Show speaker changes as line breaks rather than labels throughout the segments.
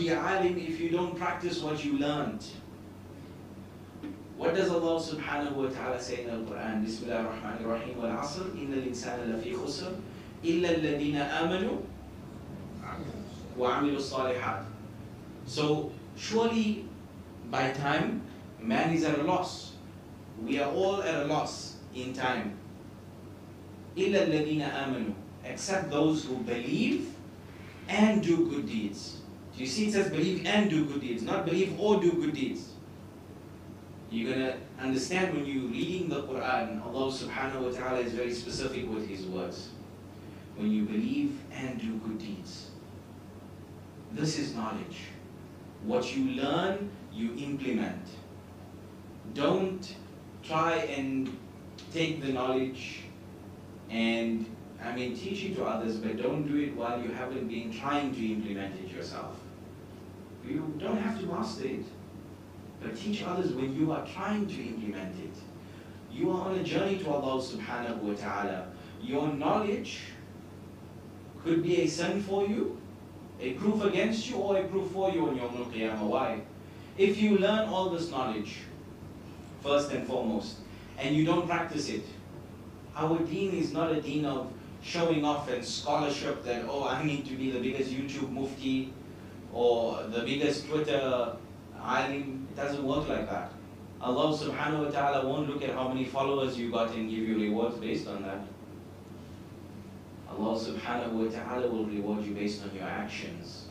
be alim if you don't practice what you learned. What does Allah subhanahu wa ta'ala say in the Quran? Bismillah ar-Rahman ar-Rahim wal asr Inna al-insana lafi khusr Illa alladhina amanu Wa amilu salihat So surely by time man is at a loss. We are all at a loss in time. Illa alladhina amanu Except those who believe and do good deeds. You see it says believe and do good deeds, not believe or do good deeds. You're going to understand when you're reading the Quran, Allah subhanahu wa ta'ala is very specific with His words. When you believe and do good deeds. This is knowledge. What you learn, you implement. Don't try and take the knowledge and I mean teach it to others, but don't do it while you haven't been trying to implement it yourself. You don't have to master it, but teach others when you are trying to implement it. You are on a journey to Allah subhanahu wa ta'ala. Your knowledge could be a sin for you, a proof against you, or a proof for you on your al-Qiyamah. Why? If you learn all this knowledge, first and foremost, and you don't practice it, our deen is not a deen of showing off and scholarship that, oh, I need to be the biggest YouTube mufti or the biggest Twitter alim. It doesn't work like that. Allah subhanahu wa ta'ala won't look at how many followers you got and give you rewards based on that. Allah subhanahu wa ta'ala will reward you based on your actions.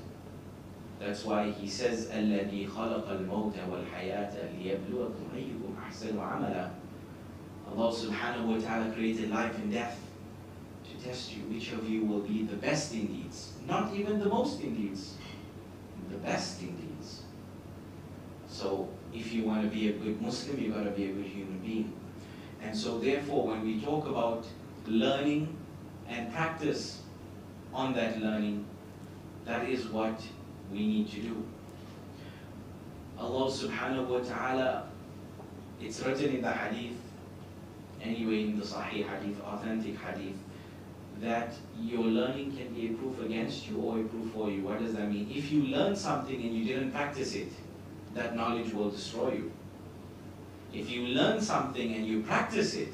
That's why He says, الَّذِي خَلَقَ الْمَوْتَ وَالْحَيَاةَ لِيَبْلُوَكُمْ أَيُّكُمْ أَحْسَنُ عَمَلًا Allah subhanahu wa ta'ala created life and death to test you which of you will be the best in deeds. Not even the most in deeds, the best in. So if you want to be a good Muslim, you've got to be a good human being. And so therefore, when we talk about learning and practice on that learning, that is what we need to do. Allah subhanahu wa ta'ala, it's written in the hadith, anyway in the Sahih hadith, authentic hadith, that your learning can be a proof against you or a proof for you. What does that mean? If you learn something and you didn't practice it, that knowledge will destroy you. If you learn something and you practice it,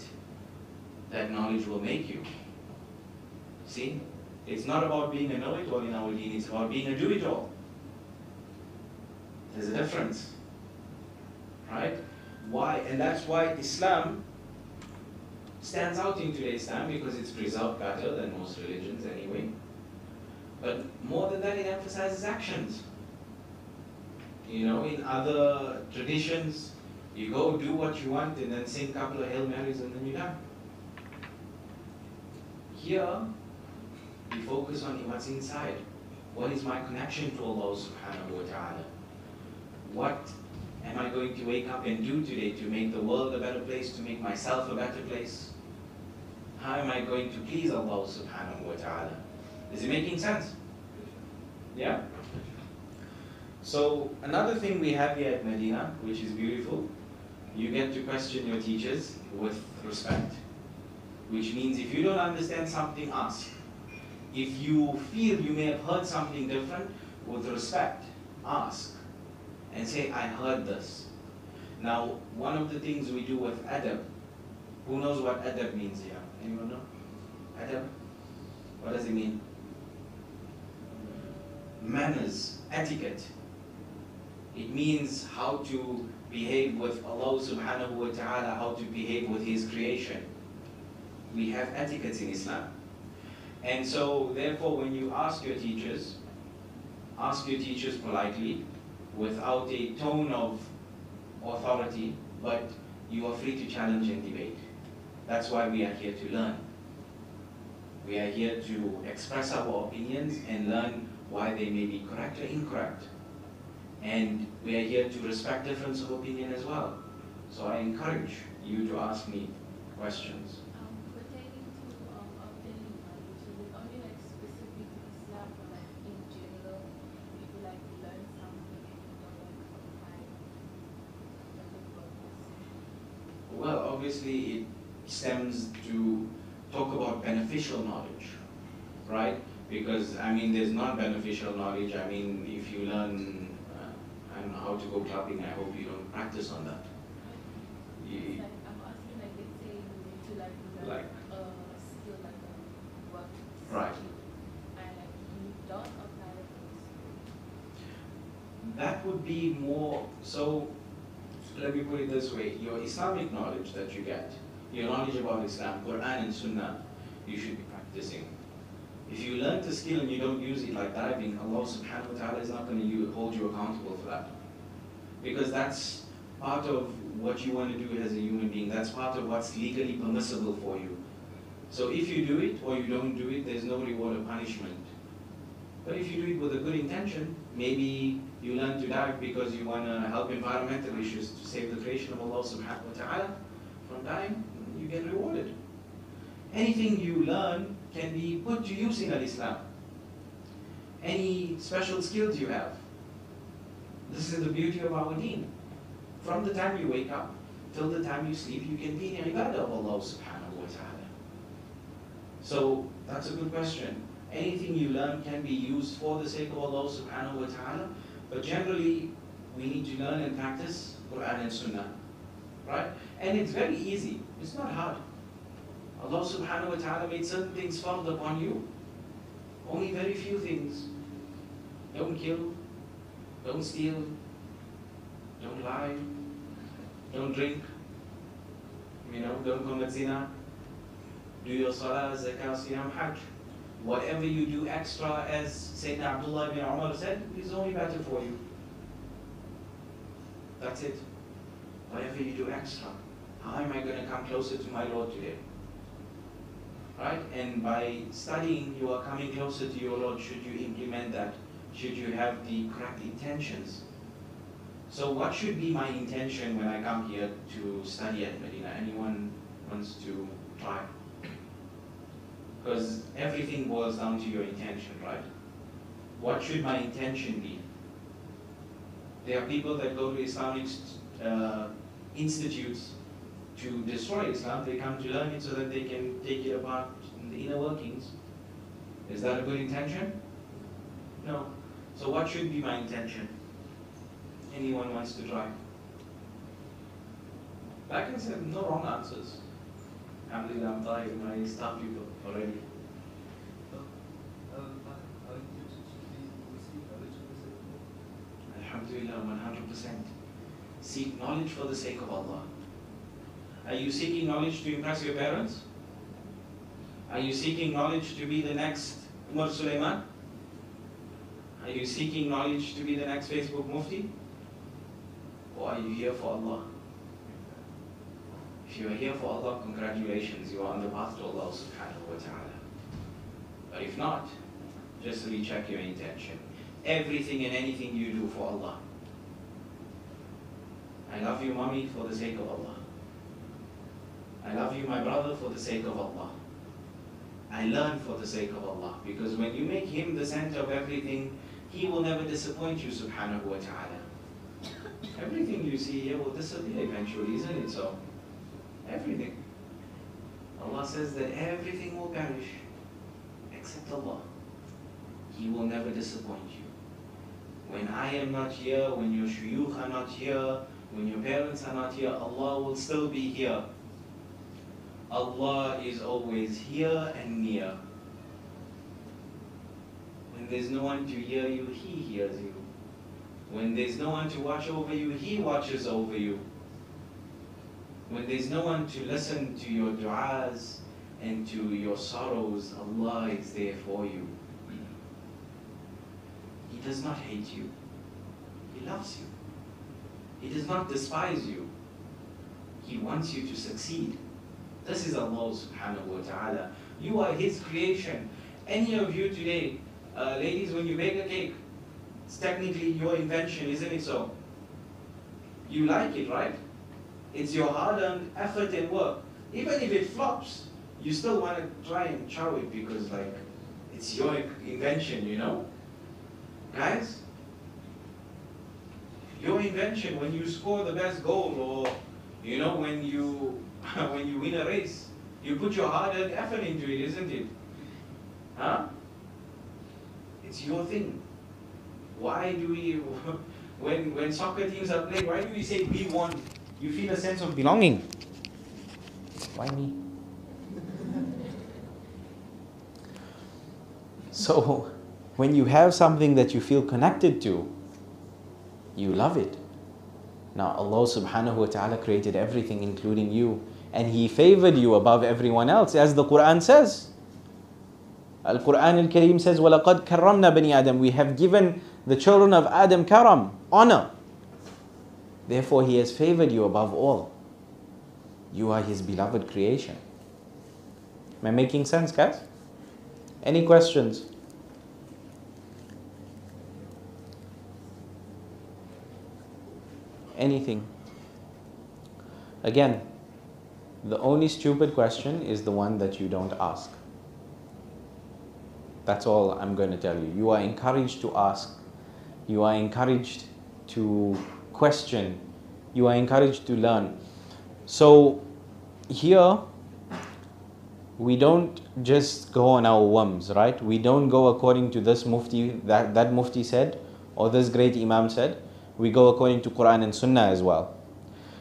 that knowledge will make you. See? It's not about being a know-it-all in our deen, it's about being a do-it-all. There's a difference. Right? Why? And that's why Islam stands out in today's time because it's preserved better than most religions anyway. But more than that, it emphasizes actions. You know, in other traditions, you go do what you want and then sing a couple of Hail Marys and then you're done. Here, we focus on what's inside. What is my connection to Allah subhanahu wa ta'ala? What am I going to wake up and do today to make the world a better place, to make myself a better place? How am I going to please Allah subhanahu wa ta'ala? Is it making sense? Yeah? So another thing we have here at Madina, which is beautiful, you get to question your teachers with respect. Which means if you don't understand something, ask. If you feel you may have heard something different, with respect, ask. And say, I heard this. Now, one of the things we do with adab, who knows what adab means here? Anyone know? Adab? What does it mean? Manners, etiquette. It means how to behave with Allah subhanahu wa ta'ala, how to behave with His creation. We have etiquettes in Islam. And so, therefore, when you ask your teachers, ask your teachers politely, without a tone of authority, but you are free to challenge and debate. That's why we are here to learn. We are here to express our opinions and learn why they may be correct or incorrect. And we are here to respect difference of opinion as well. So I encourage you to ask me questions.
Um, pertaining to um, obtaining knowledge, is it only like specific to Islam or like in general, if you like learn something and you don't like apply what the purpose?
Well, obviously it stems to talk about beneficial knowledge, right? Because, I mean, there's not beneficial knowledge. I mean, if you learn, uh, I don't know how to go clubbing, I hope you don't practice on that. You,
like, I'm asking like, let's say you need to like learn
Like?
a skill like a work
Right.
skill, and like you don't apply it in school.
that would be more, so, let me put it this way, your Islamic knowledge that you get, your knowledge about Islam, Quran and Sunnah, you should be practicing. If you learn the skill and you don't use it like diving, Allah subhanahu wa ta'ala is not going to hold you accountable for that. Because that's part of what you want to do as a human being. That's part of what's legally permissible for you. So if you do it or you don't do it, there's no reward or punishment. But if you do it with a good intention, maybe you learn to dive because you want to help environmental issues to save the creation of Allah subhanahu wa ta'ala from dying, you get rewarded. Anything you learn can be put to use in Islam. Any special skills you have. This is the beauty of our deen. From the time you wake up till the time you sleep, you can be in ibadah of Allah subhanahu wa ta'ala. So that's a good question. Anything you learn can be used for the sake of Allah subhanahu wa ta'ala, but generally we need to learn and practice Quran and Sunnah. Right? And it's very easy. It's not hard. Allah subhanahu wa ta'ala made certain things fard upon you. Only very few things. Don't kill, don't steal, don't lie, don't drink, you know, don't commit zina, do your salah, zakah, siyam, hajj. Whatever you do extra, as Sayyidina Abdullah ibn Umar said, is only better for you. That's it. Whatever you do extra. How am I going to come closer to my Lord today? Right? And by studying, you are coming closer to your Lord should you implement that, should you have the correct intentions. So what should be my intention when I come here to study at Madina? Anyone wants to try? Because everything boils down to your intention, right? What should my intention be? There are people that go to Islamic uh, institutes to destroy Islam. They come to learn it so that they can take it apart in the inner workings. Is that a good intention? No. So what should be my intention? Anyone wants to try? I said, no wrong answers. Alhamdulillah, I'm tired. My staff people already. Alhamdulillah, 100%. Seek knowledge for the sake of Allah. Are you seeking knowledge to impress your parents? Are you seeking knowledge to be the next Umar Sulaiman? Are you seeking knowledge to be the next Facebook Mufti? Or are you here for Allah? If you are here for Allah, congratulations, you are on the path to Allah subhanahu wa ta'ala. But if not, just recheck your intention. Everything and anything you do for Allah. I love you, mommy, for the sake of Allah. I love you, my brother, for the sake of Allah. I learn for the sake of Allah. Because when you make Him the center of everything, He will never disappoint you, subhanahu wa ta'ala. Everything you see here will disappear eventually, isn't it so? Everything. Allah says that everything will perish except Allah. He will never disappoint you. When I am not here, when your shuyukh are not here, when your parents are not here, Allah will still be here. Allah is always here and near. When there's no one to hear you, He hears you. When there's no one to watch over you, He watches over you. When there's no one to listen to your du'as and to your sorrows, Allah is there for you. He does not hate you. He loves you. He does not despise you. He wants you to succeed. This is Allah subhanahu wa ta'ala. You are His creation. Any of you today, uh, ladies, when you bake a cake, it's technically your invention, isn't it so? You like it, right? It's your hard-earned effort and work. Even if it flops, you still want to try and chow it because like it's your invention, you know? Guys, your invention when you score the best goal or you know when you when you win a race, you put your hard-earned effort into it, isn't it? Huh? It's your thing. Why do we, when, when soccer teams are playing, why do we say we won? You feel a sense of belonging. Why me? So, when you have something that you feel connected to, you love it. Now, Allah subhanahu wa ta'ala created everything, including you, and He favored you above everyone else, as the Quran says. Al Quran Al Kareem says, وَلَقَدْ كَرَّمْنَا بَنِي Adam. We have given the children of Adam karam, honor. Therefore, He has favored you above all. You are His beloved creation. Am I making sense, guys? Any questions? Anything? Again, the only stupid question is the one that you don't ask. That's all I'm going to tell you. You are encouraged to ask. You are encouraged to question. You are encouraged to learn. So, here, we don't just go on our whims, right? We don't go according to this mufti, that, that mufti said, or this great imam said. We go according to Quran and Sunnah as well.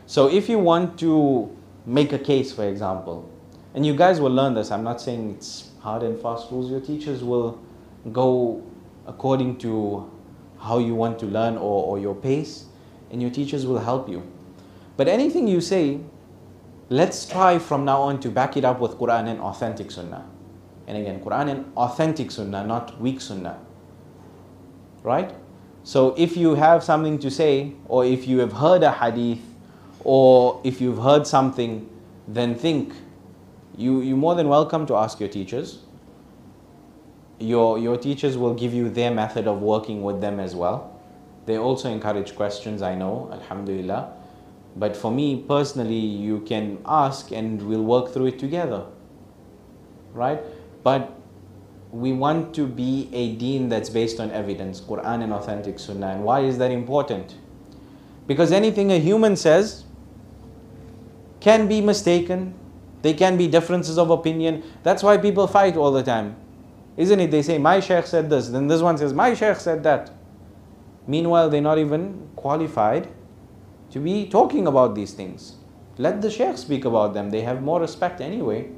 So if you want to make a case, for example, and you guys will learn this, I'm not saying it's hard and fast rules, your teachers will go according to how you want to learn or, or your pace, and your teachers will help you. But anything you say, let's try from now on to back it up with Quran and authentic Sunnah. And again, Quran and authentic Sunnah, not weak Sunnah. Right? So if you have something to say, or if you have heard a hadith, or if you've heard something, then think. You, you're more than welcome to ask your teachers. Your, your teachers will give you their method of working with them as well. They also encourage questions, I know, Alhamdulillah. But for me personally, you can ask and we'll work through it together. Right? But we want to be a deen that's based on evidence, Quran and authentic Sunnah. And why is that important? Because anything a human says can be mistaken, there can be differences of opinion. That's why people fight all the time. Isn't it? They say, My sheikh said this, then this one says, My sheikh said that. Meanwhile, they're not even qualified to be talking about these things. Let the sheikh speak about them, they have more respect anyway.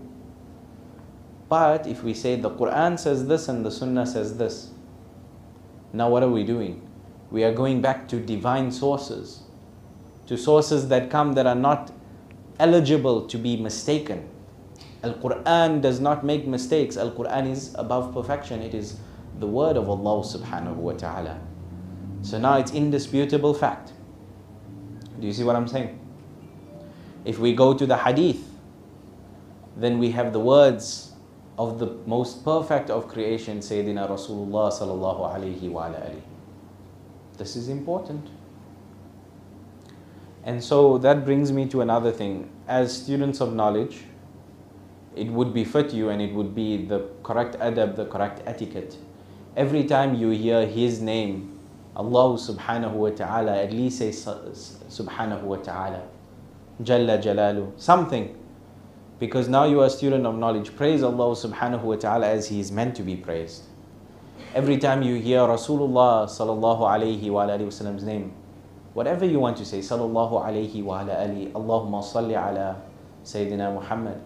But if we say the Quran says this and the Sunnah says this, now what are we doing? We are going back to divine sources, to sources that come that are not eligible to be mistaken. Al Quran does not make mistakes. Al Quran is above perfection. It is the word of Allah subhanahu wa ta'ala. So now it's indisputable fact. Do you see what I'm saying? If we go to the hadith, then we have the words of the most perfect of creation, Sayyidina Rasulullah sallallahu alayhi wa alayhi. This is important. And so that brings me to another thing. As students of knowledge, it would befit you and it would be the correct adab, the correct etiquette. Every time you hear His name, Allah subhanahu wa ta'ala, at least say subhanahu wa ta'ala, Jalla Jalalu, something because now you are a student of knowledge. Praise Allah subhanahu wa ta'ala as He is meant to be praised. Every time you hear Rasulullah sallallahu alayhi wa name, whatever you want to say, sallallahu alayhi wa ala ali, Allahumma salli ala Sayyidina Muhammad.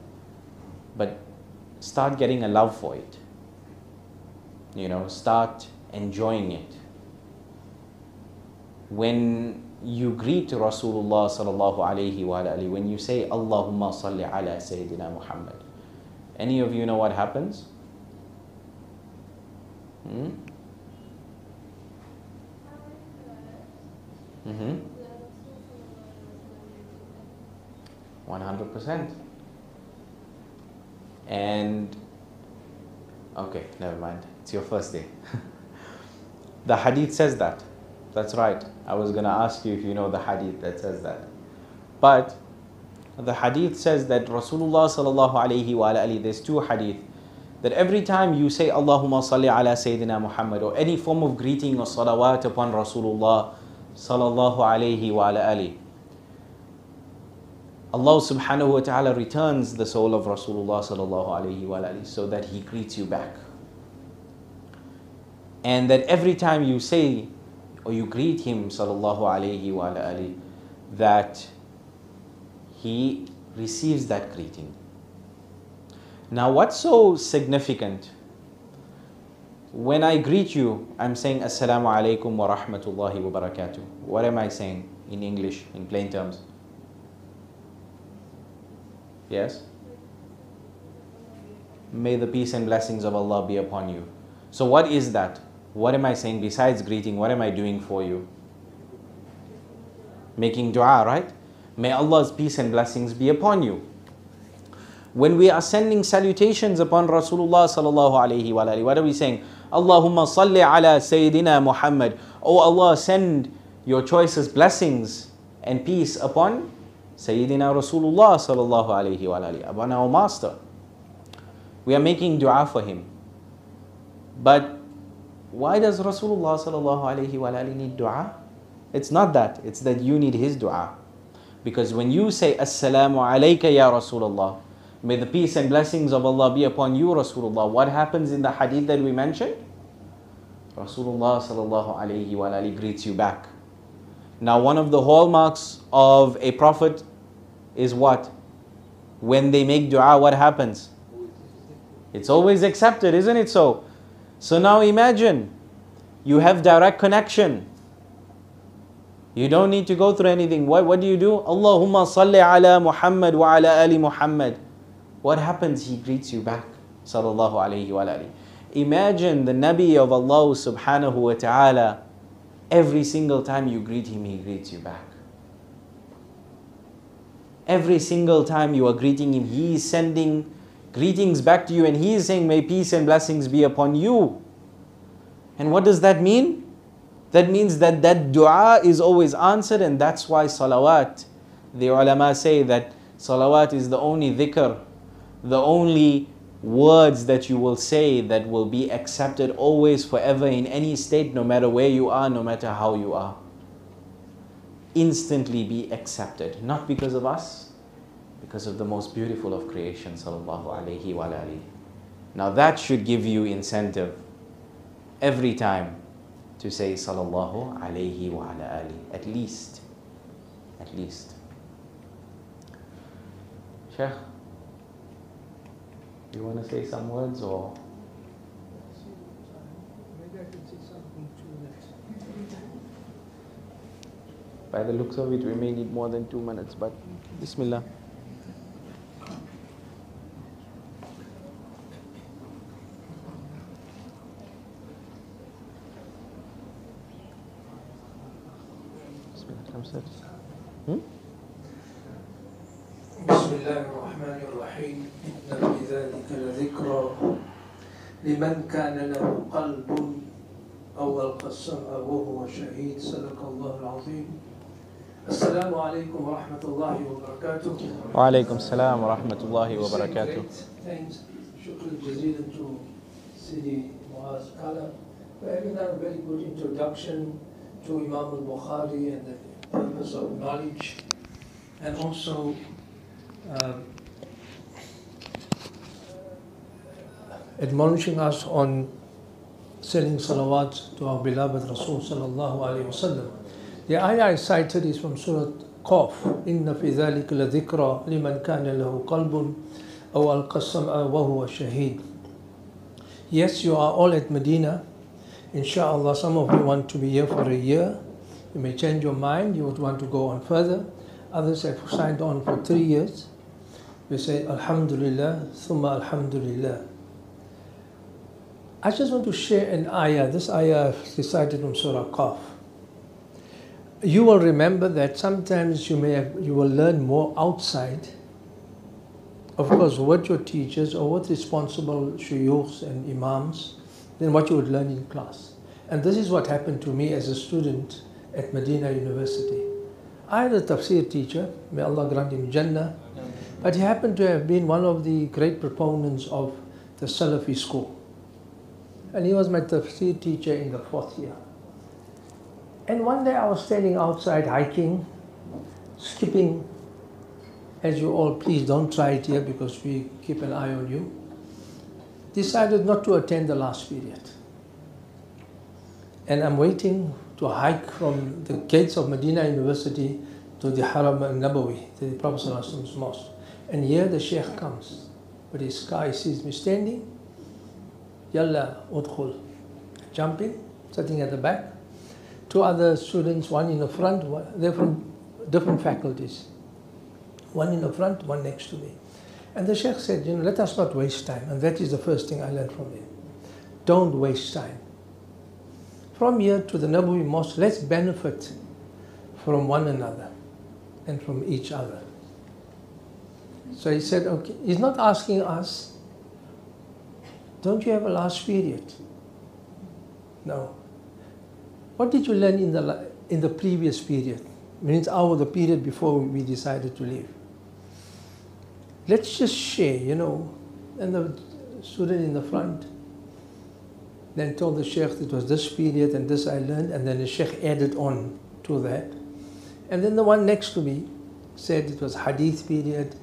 But start getting a love for it. You know, start enjoying it. When you greet Rasulullah sallallahu alayhi wa alayhi, when you say Allahumma salli ala Sayyidina Muhammad, any of you know what happens? Hmm? Mm-hmm. 100%. And, okay, never mind. It's your first day. the hadith says that. That's right. I was going to ask you if you know the hadith that says that. But the hadith says that Rasulullah sallallahu alayhi wa alayhi, there's two hadith, that every time you say Allahumma salli ala Sayyidina Muhammad or any form of greeting or salawat upon Rasulullah sallallahu alayhi wa alayhi, Allah subhanahu wa ta'ala returns the soul of Rasulullah sallallahu alayhi wa alayhi so that he greets you back. And that every time you say or you greet him, sallallahu alayhi wa alihi, that he receives that greeting. Now, what's so significant? When I greet you, I'm saying Assalamu alaikum wa rahmatullahi wa barakatuh. What am I saying in English, in plain terms? Yes? May the peace and blessings of Allah be upon you. So, what is that? What am I saying besides greeting? What am I doing for you? Making dua, right? May Allah's peace and blessings be upon you. When we are sending salutations upon Rasulullah sallallahu alaihi what are we saying? Allahumma salli ala Sayyidina Muhammad. Oh Allah, send your choicest blessings and peace upon Sayyidina Rasulullah sallallahu alaihi wa upon our master. We are making dua for him. But why does Rasulullah sallallahu alaihi wa need dua? It's not that. It's that you need his dua. Because when you say Assalamu alayka ya Rasulullah, may the peace and blessings of Allah be upon you Rasulullah, what happens in the hadith that we mentioned? Rasulullah sallallahu alayhi wa alayhi greets you back. Now one of the hallmarks of a prophet is what? When they make dua, what happens? It's always accepted, isn't it so? So now imagine you have direct connection. You don't need to go through anything. What, what do you do? Allahumma salli ala Muhammad wa ala ali Muhammad. What happens? He greets you back. Sallallahu alayhi wa. Imagine the Nabi of Allah subhanahu wa ta'ala. Every single time you greet him, he greets you back. Every single time you are greeting him, he is sending greetings back to you and he is saying, May peace and blessings be upon you. And what does that mean? That means that that dua is always answered, and that's why salawat, the ulama say that salawat is the only dhikr, the only words that you will say that will be accepted always, forever, in any state, no matter where you are, no matter how you are. Instantly be accepted, not because of us, because of the most beautiful of creation, sallallahu alaihi wa Now that should give you incentive every time to say sallallahu alaihi wa ala ali, at least, at least. Sheikh, you want to say some words or? Maybe I can say something two By the looks of it, we may need more than two minutes, but Bismillah. Bismillah, come sit.
Hmm? بسم الله الرحمن الرحيم. إن في ذلك لذكرى لمن كان له قلب أو ألقى السمع وهو شهيد. صدق الله العظيم. السلام عليكم ورحمة الله وبركاته.
وعليكم السلام ورحمة الله وبركاته.
شكرا جزيلا to Sidi Muaz Kala. For having a very good introduction to Imam al-Bukhari and the purpose of knowledge, and also um, admonishing us on sending salawat to our beloved Rasul sallallahu alayhi wasallam. The ayah I cited is from Surah Qaf. إن في ذلك لذكرى لمن كان له قلب أو ألقى السمع وهو شهيد. Yes, you are all at Madina. Inshallah, some of you want to be here for a year. You may change your mind. You would want to go on further. Others have signed on for three years. We say Alhamdulillah, Thumma Alhamdulillah. I just want to share an ayah. This ayah recited from Surah Qaf. You will remember that sometimes you may have, you will learn more outside. Of course, what your teachers or what responsible shuyukhs and imams than what you would learn in class. And this is what happened to me as a student at Medina University. I had a tafsir teacher, may Allah grant him Jannah, but he happened to have been one of the great proponents of the Salafi school. And he was my tafsir teacher in the fourth year. And one day I was standing outside hiking, skipping, as you all please don't try it here because we keep an eye on you. Decided not to attend the last period. and I'm waiting to hike from the gates of Medina University to the Haram al-Nabawi, the Prophet's mosque. And here the Sheikh comes. but his he sees me standing. Yalla, udkhul. Jumping, sitting at the back. Two other students, one in the front, one, they're from different faculties. One in the front, one next to me. And the Sheikh said, you know, let us not waste time. And that is the first thing I learned from him. Don't waste time. From here to the Nabawi Mosque, let's benefit from one another and from each other. So he said, okay, he's not asking us, don't you have a last period? No. What did you learn in the, in the previous period? Means our the period before we decided to leave. Let's just share, you know. And the student in the front then told the Sheikh it was this period and this I learned, and then the Sheikh added on to that. And then the one next to me said it was Hadith period.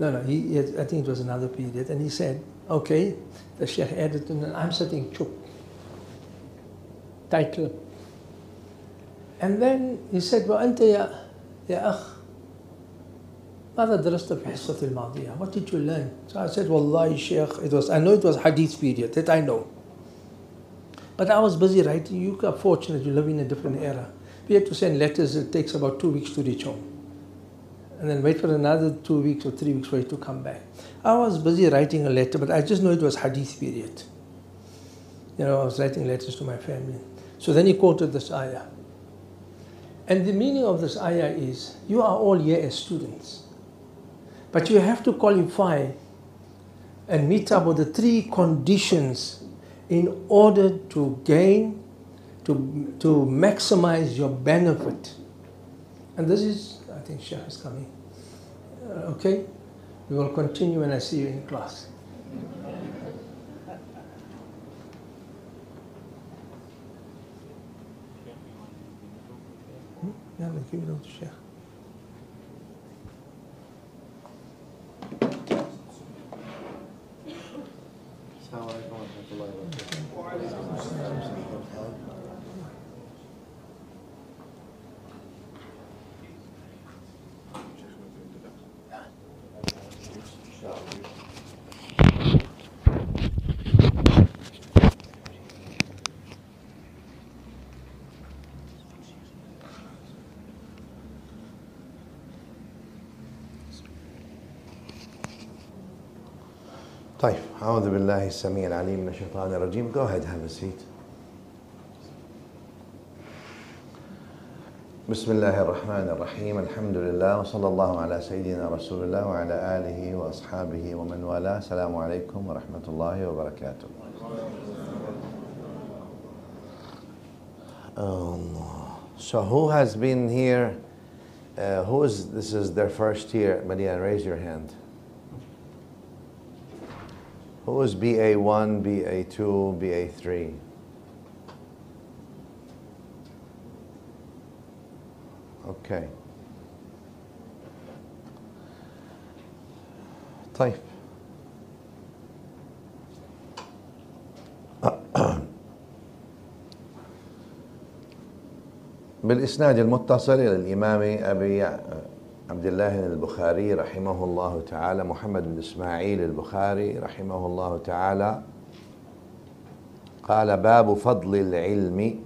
No, no, he, I think it was another period. And he said, okay, the Sheikh added, and I'm sitting chup, title. And then he said, وأنت يا يا أخ ماذا درست في حصة الماضية? What did you learn? So I said, Wallahi Sheikh, it was, I know it was Hadith period, that I know. But I was busy writing. You are fortunate, you live in a different era. We had to send letters, it takes about two weeks to reach home. And then wait for another two weeks or three weeks for it to come back. I was busy writing a letter, but I just know it was Hadith period. You know, I was writing letters to my family. So then he quoted this ayah. And the meaning of this ayah is you are all here as students, but you have to qualify and meet up with the three conditions in order to gain, to, to maximize your benefit. And this is, think Sheikh is coming. Uh, okay? We will continue when I see you in class. Hmm? Yeah, we'll give it over to Sheikh.
السلام عليكم ورحمة الله وبركاته. أعوذ بالله السميع العليم من الشيطان الرجيم. Go ahead, have a seat. بسم الله الرحمن الرحيم الحمد لله وصلى الله على سيدنا رسول الله وعلى آله وأصحابه ومن والاه السلام عليكم ورحمة الله وبركاته Um, so who has been here? Uh, who is this is their first year? Maria raise your hand. Who is BA1, BA2, BA3? Okay. طيب بالإسناد المتصل إلى الإمام أبي عبد الله البخاري رحمه الله تعالى محمد بن إسماعيل البخاري رحمه الله تعالى. قال باب فضل العلم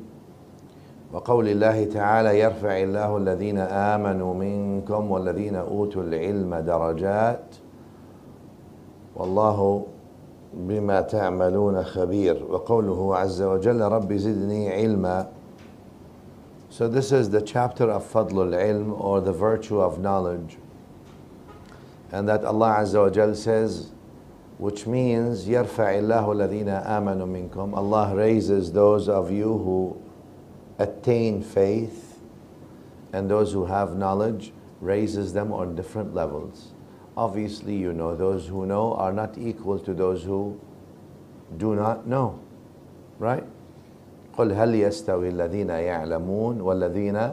وقول الله تعالى يرفع الله الذين آمنوا منكم والذين أوتوا العلم درجات والله بما تعملون خبير. وقوله عز وجل رب زدني علما So this is the chapter of Fadlul Ilm or the virtue of knowledge. And that Allah Azza wa Jal says, which means يَرْفَعِ اللَّهُ الَّذِينَ آمَنُوا مِنْكُمْ Allah raises those of you who attain faith and those who have knowledge, raises them on different levels. Obviously, you know, those who know are not equal to those who do not know. Right? قل هل يستوي الذين يعلمون والذين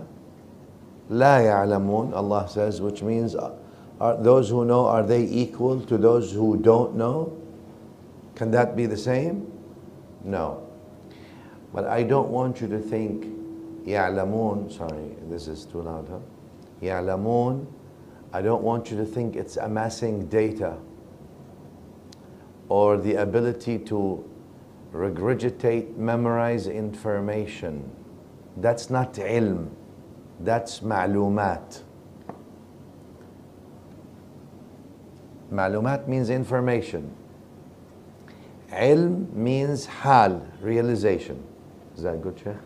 لا يعلمون Allah says which means are those who know are they equal to those who don't know can that be the same no But I don't want you to think يعلمون, sorry, this is too loud, huh? يعلمون, I don't want you to think it's amassing data or the ability to regurgitate, memorize information. That's not ilm, that's ma'lumat. Ma'lumat means information. Ilm means hal, realization. Is that good, Sheikh?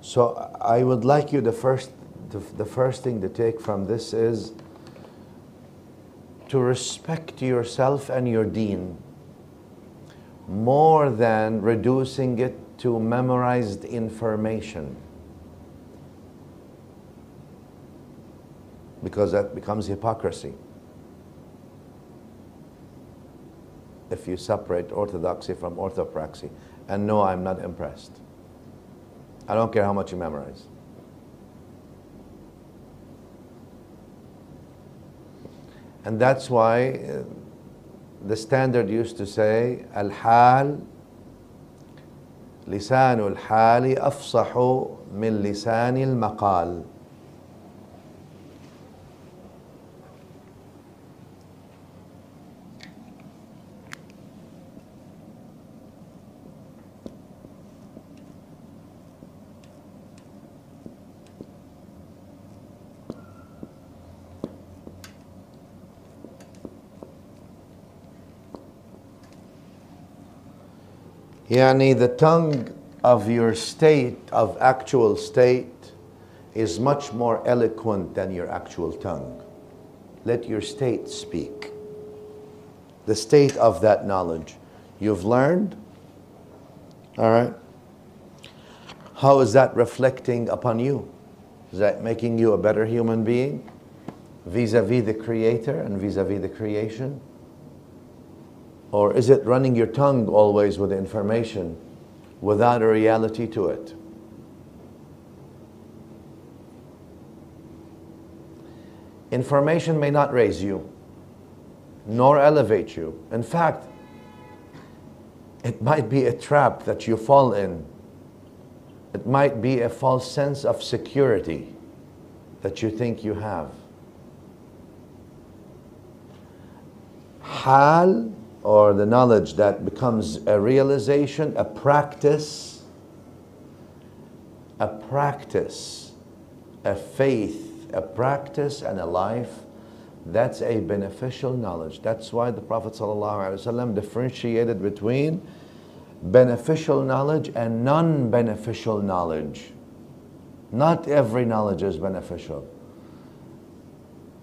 So I would like you the first the, the first thing to take from this is to respect yourself and your deen more than reducing it to memorized information. Because that becomes hypocrisy. If you separate orthodoxy from orthopraxy. And no, I'm not impressed. I don't care how much you memorize. And that's why uh, the standard used to say, Al-hal, لسان الحال أفصح من لسان المقال. Yani the tongue of your state, of actual state, is much more eloquent than your actual tongue. Let your state speak. The state of that knowledge. You've learned, all right? How is that reflecting upon you? Is that making you a better human being vis a vis the Creator and vis a vis the creation? Or is it running your tongue always with information without a reality to it? Information may not raise you, nor elevate you. In fact, it might be a trap that you fall in. It might be a false sense of security that you think you have. Hal or the knowledge that becomes a realization, a practice, a practice, a faith, a practice, and a life, that's a beneficial knowledge. That's why the Prophet ﷺ differentiated between beneficial knowledge and non beneficial knowledge. Not every knowledge is beneficial.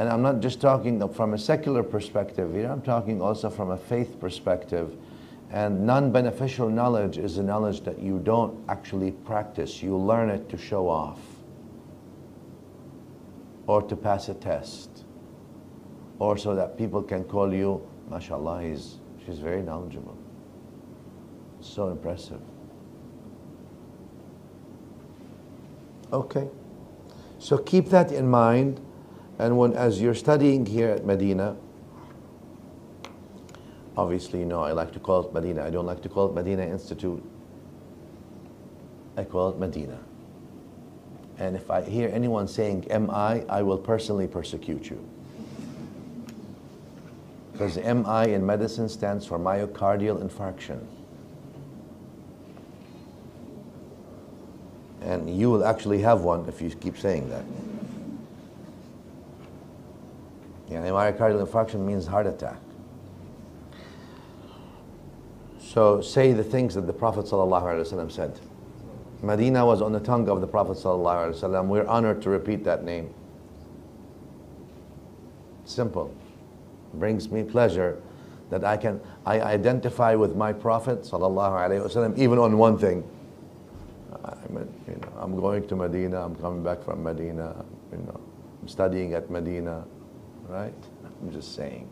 And I'm not just talking from a secular perspective here, I'm talking also from a faith perspective. And non beneficial knowledge is a knowledge that you don't actually practice, you learn it to show off or to pass a test or so that people can call you, mashallah, he's, she's very knowledgeable. So impressive. Okay. So keep that in mind. And when, as you're studying here at Madina, obviously, you know, I like to call it Madina. I don't like to call it Madina Institute. I call it Madina. And if I hear anyone saying MI, I will personally persecute you. Because MI in medicine stands for myocardial infarction. And you will actually have one if you keep saying that. And you myocardial infarction means heart attack. So say the things that the Prophet ﷺ said. Madina was on the tongue of the Prophet ﷺ. We're honored to repeat that name. Simple. Brings me pleasure that I can I identify with my Prophet ﷺ even on one thing. I'm, you know, I'm going to Madina. I'm coming back from Madina. You know, I'm studying at Madina right? I'm just saying.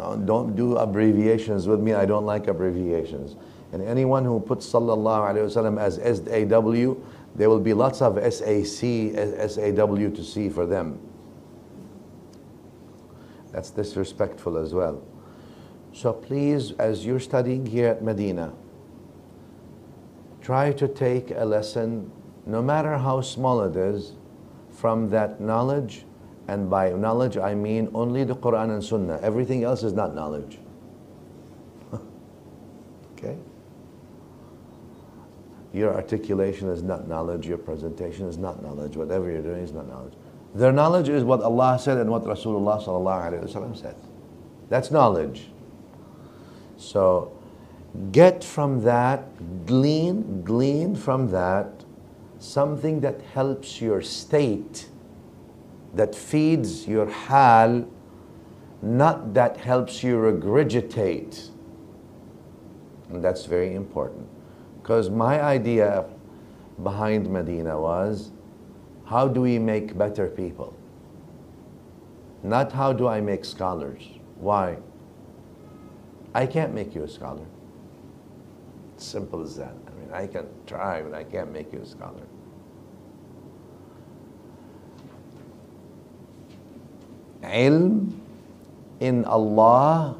Uh, Don't do abbreviations with me, I don't like abbreviations. And anyone who puts sallallahu alayhi wasallam as SAW, there will be lots of S-A-C, S-A-W to see for them. That's disrespectful as well. So please, as you're studying here at Madina, try to take a lesson, no matter how small it is, from that knowledge. And by knowledge, I mean only the Quran and Sunnah. Everything else is not knowledge. okay? Your articulation is not knowledge, your presentation is not knowledge, whatever you're doing is not knowledge. Their knowledge is what Allah said and what Rasulullah said. That's knowledge. So get from that, glean, glean from that something that helps your state, that feeds your hal, not that helps you regurgitate. And that's very important. Because my idea behind Madina was how do we make better people? Not how do I make scholars. Why? I can't make you a scholar. Simple as that. I mean, I can try, but I can't make you a scholar. Ilm in Allah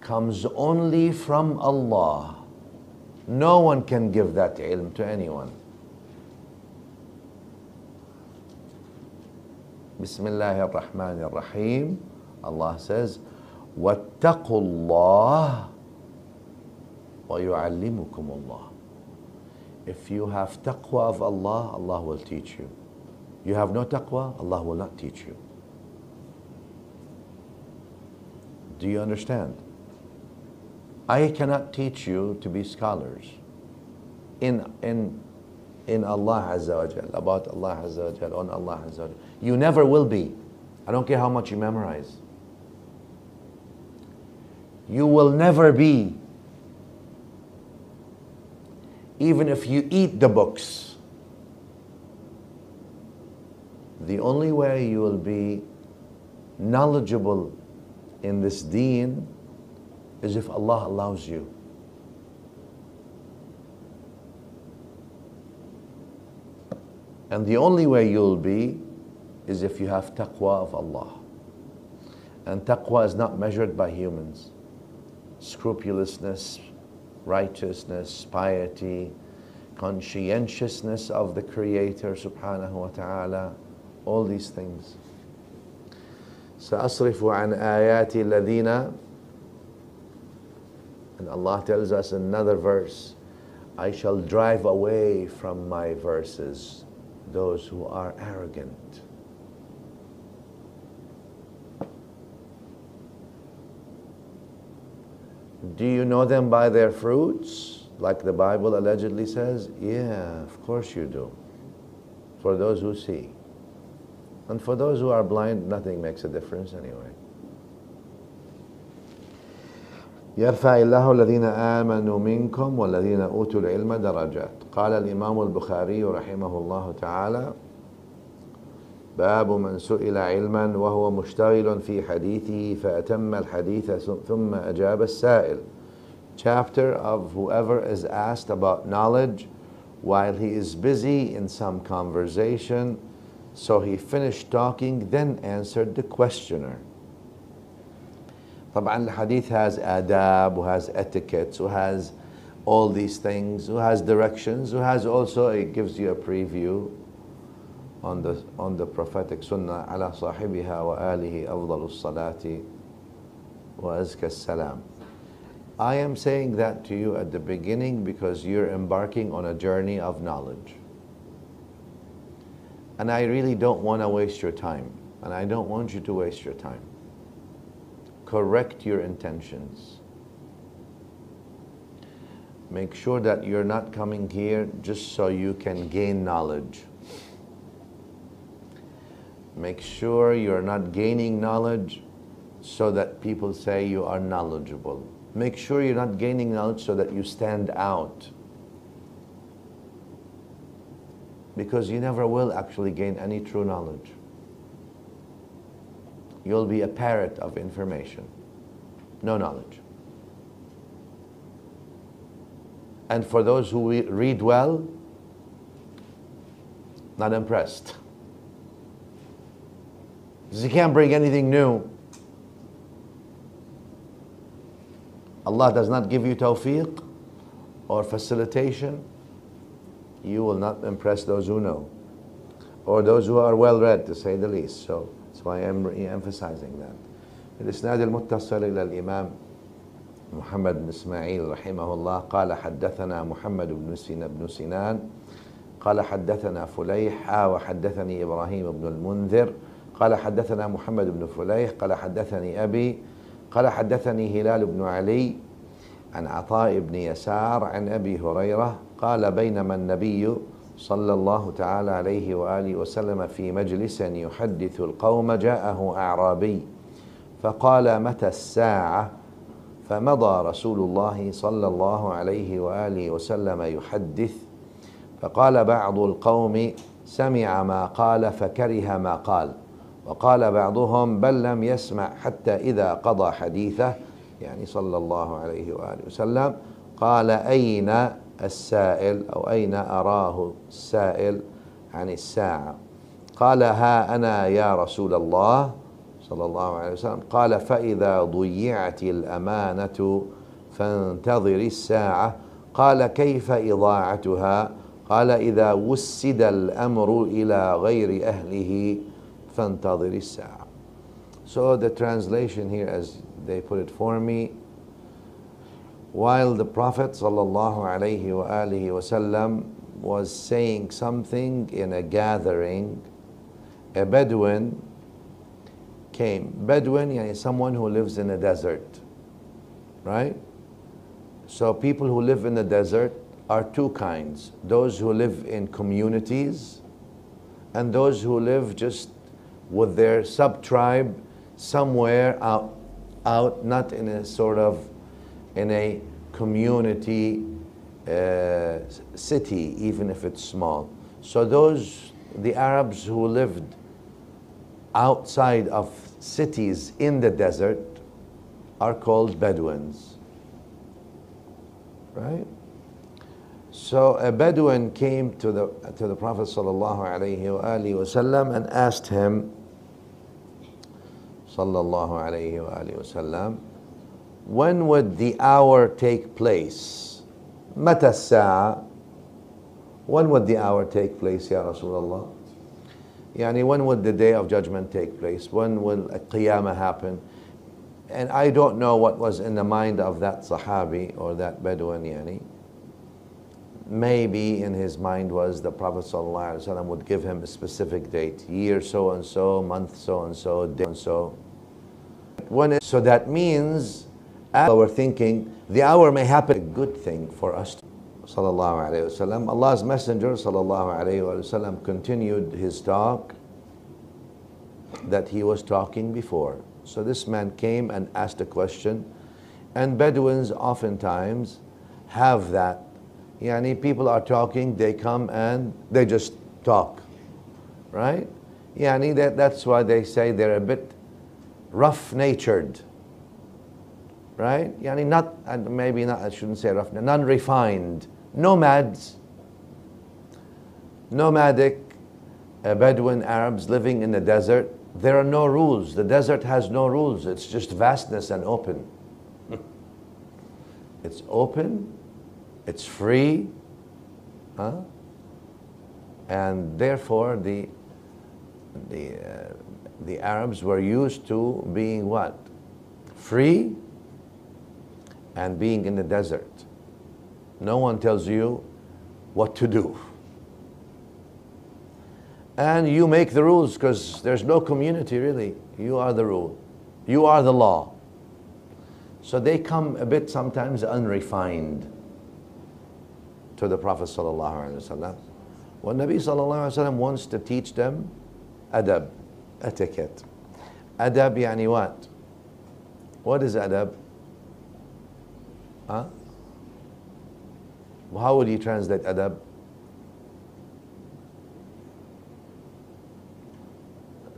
comes only from Allah. No one can give that ilm to anyone. Bismillah ar-Rahman ar-Rahim. Allah says, واتقوا الله ويعلمكم الله. If you have taqwa of Allah, Allah will teach you. You have no taqwa, Allah will not teach you. Do you understand? I cannot teach you to be scholars in, in, in Allah Azza wa Jal, about Allah Azza wa Jal, on Allah Azza wa Jal. You never will be. I don't care how much you memorize. You will never be. Even if you eat the books. The only way you will be knowledgeable in this deen is if Allah allows you. And the only way you'll be is if you have taqwa of Allah. And taqwa is not measured by humans. Scrupulousness, righteousness, piety, conscientiousness of the Creator subhanahu wa ta'ala, all these things. سأصرف عن آياتي الذين and Allah tells us in another verse, I shall drive away from my verses those who are arrogant. Do you know them by their fruits? Like the Bible allegedly says? Yeah, of course you do. For those who see. And for those who are blind, nothing makes a difference anyway. يرفع الله الذين آمنوا منكم والذين أوتوا العلم درجات قال الإمام البخاري رحمه الله تعالى باب من سئل علما وهو مشتغل في حديثه فأتم الحديث ثم أجاب السائل chapter of whoever is asked about knowledge while he is busy in some conversation so he finished talking then answered the questioner طبعا الحديث has adab, who has etiquette, who has all these things, who has directions, who has also, it gives you a preview on the, on the prophetic sunnah على صاحبها وآله أفضل الصلاة وأزكى السلام. I am saying that to you at the beginning because you're embarking on a journey of knowledge. And I really don't want to waste your time. And I don't want you to waste your time correct your intentions. Make sure that you're not coming here just so you can gain knowledge. Make sure you're not gaining knowledge so that people say you are knowledgeable. Make sure you're not gaining knowledge so that you stand out. because you never will actually gain any true knowledge. You'll be a parrot of information, no knowledge. And for those who read well, not impressed. Because you can't bring anything new. Allah does not give you tawfiq or facilitation you will not impress those who know or those who are well read to say the least. So that's why I'm re-emphasizing that. الإسناد المتصل إلى الإمام محمد بن إسماعيل رحمه الله قال حدثنا محمد بن سينا بن سنان قال حدثنا فليح آه وحدثني إبراهيم بن المنذر قال حدثنا محمد بن فليح قال حدثني أبي قال حدثني هلال بن علي عن عطاء بن يسار عن أبي هريرة قال بينما النبي صلى الله تعالى عليه وآله وسلم في مجلس يحدث القوم جاءه أعرابي فقال متى الساعة؟ فمضى رسول الله صلى الله عليه وآله وسلم يحدث فقال بعض القوم سمع ما قال فكره ما قال وقال بعضهم بل لم يسمع حتى إذا قضى حديثه يعني صلى الله عليه وآله وسلم قال أين السائل أو أين أراه السائل عن الساعة. قال ها أنا يا رسول الله صلى الله عليه وسلم. قال فإذا ضيعت الأمانة فانتظر الساعة. قال كيف إضاعتها؟ قال إذا وسد الأمر إلى غير أهله فانتظر الساعة. So the translation here as they put it for me while the Prophet wasallam was saying something in a gathering, a Bedouin came. Bedouin, yani someone who lives in a desert, right? So people who live in the desert are two kinds: those who live in communities, and those who live just with their sub tribe somewhere out, out, not in a sort of in a community uh, city, even if it's small. So those, the Arabs who lived outside of cities in the desert are called Bedouins. Right? So a Bedouin came to the, to the Prophet wasallam and asked him, sallallahu alaihi wasallam, when would the hour take place? متى الساعة? When would the hour take place, Ya Rasulullah? Yani when would the day of judgment take place? When will a qiyamah happen? And I don't know what was in the mind of that Sahabi or that Bedouin, yani. Maybe in his mind was the Prophet ﷺ would give him a specific date, year so and so, month so and so, day and so. When it, so that means we're thinking the hour may happen a good thing for us. Sallallahu alayhi wasallam. Allah's Messenger sallallahu alayhi wasallam continued his talk that he was talking before. So this man came and asked a question, and Bedouins oftentimes have that. Yani people are talking, they come and they just talk, right? Yani that, that's why they say they're a bit rough-natured right? Yani not, and maybe not, I shouldn't say rough, non-refined, nomads, nomadic uh, Bedouin Arabs living in the desert. There are no rules. The desert has no rules. It's just vastness and open. it's open, it's free, huh? and therefore the the uh, the Arabs were used to being what free and being in the desert. No one tells you what to do. And you make the rules because there's no community really. You are the rule. You are the law. So they come a bit sometimes unrefined to the Prophet ﷺ. When Nabi ﷺ wants to teach them adab, etiquette. Adab yani what? What is adab? Huh? How would you translate adab?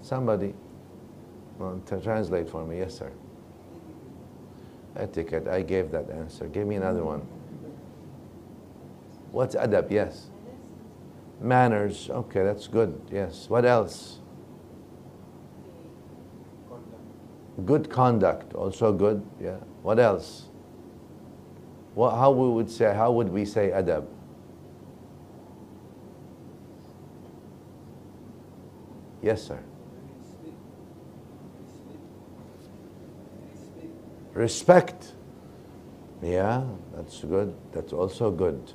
Somebody to translate for me, yes, sir. Etiquette, I gave that answer. Give me another one. What's adab? Yes. Manners, okay, that's good, yes. What else? Good conduct, also good, yeah. What else? What, how we would say, how would we say adab? Yes, sir. Respect. Yeah, that's good. That's also good.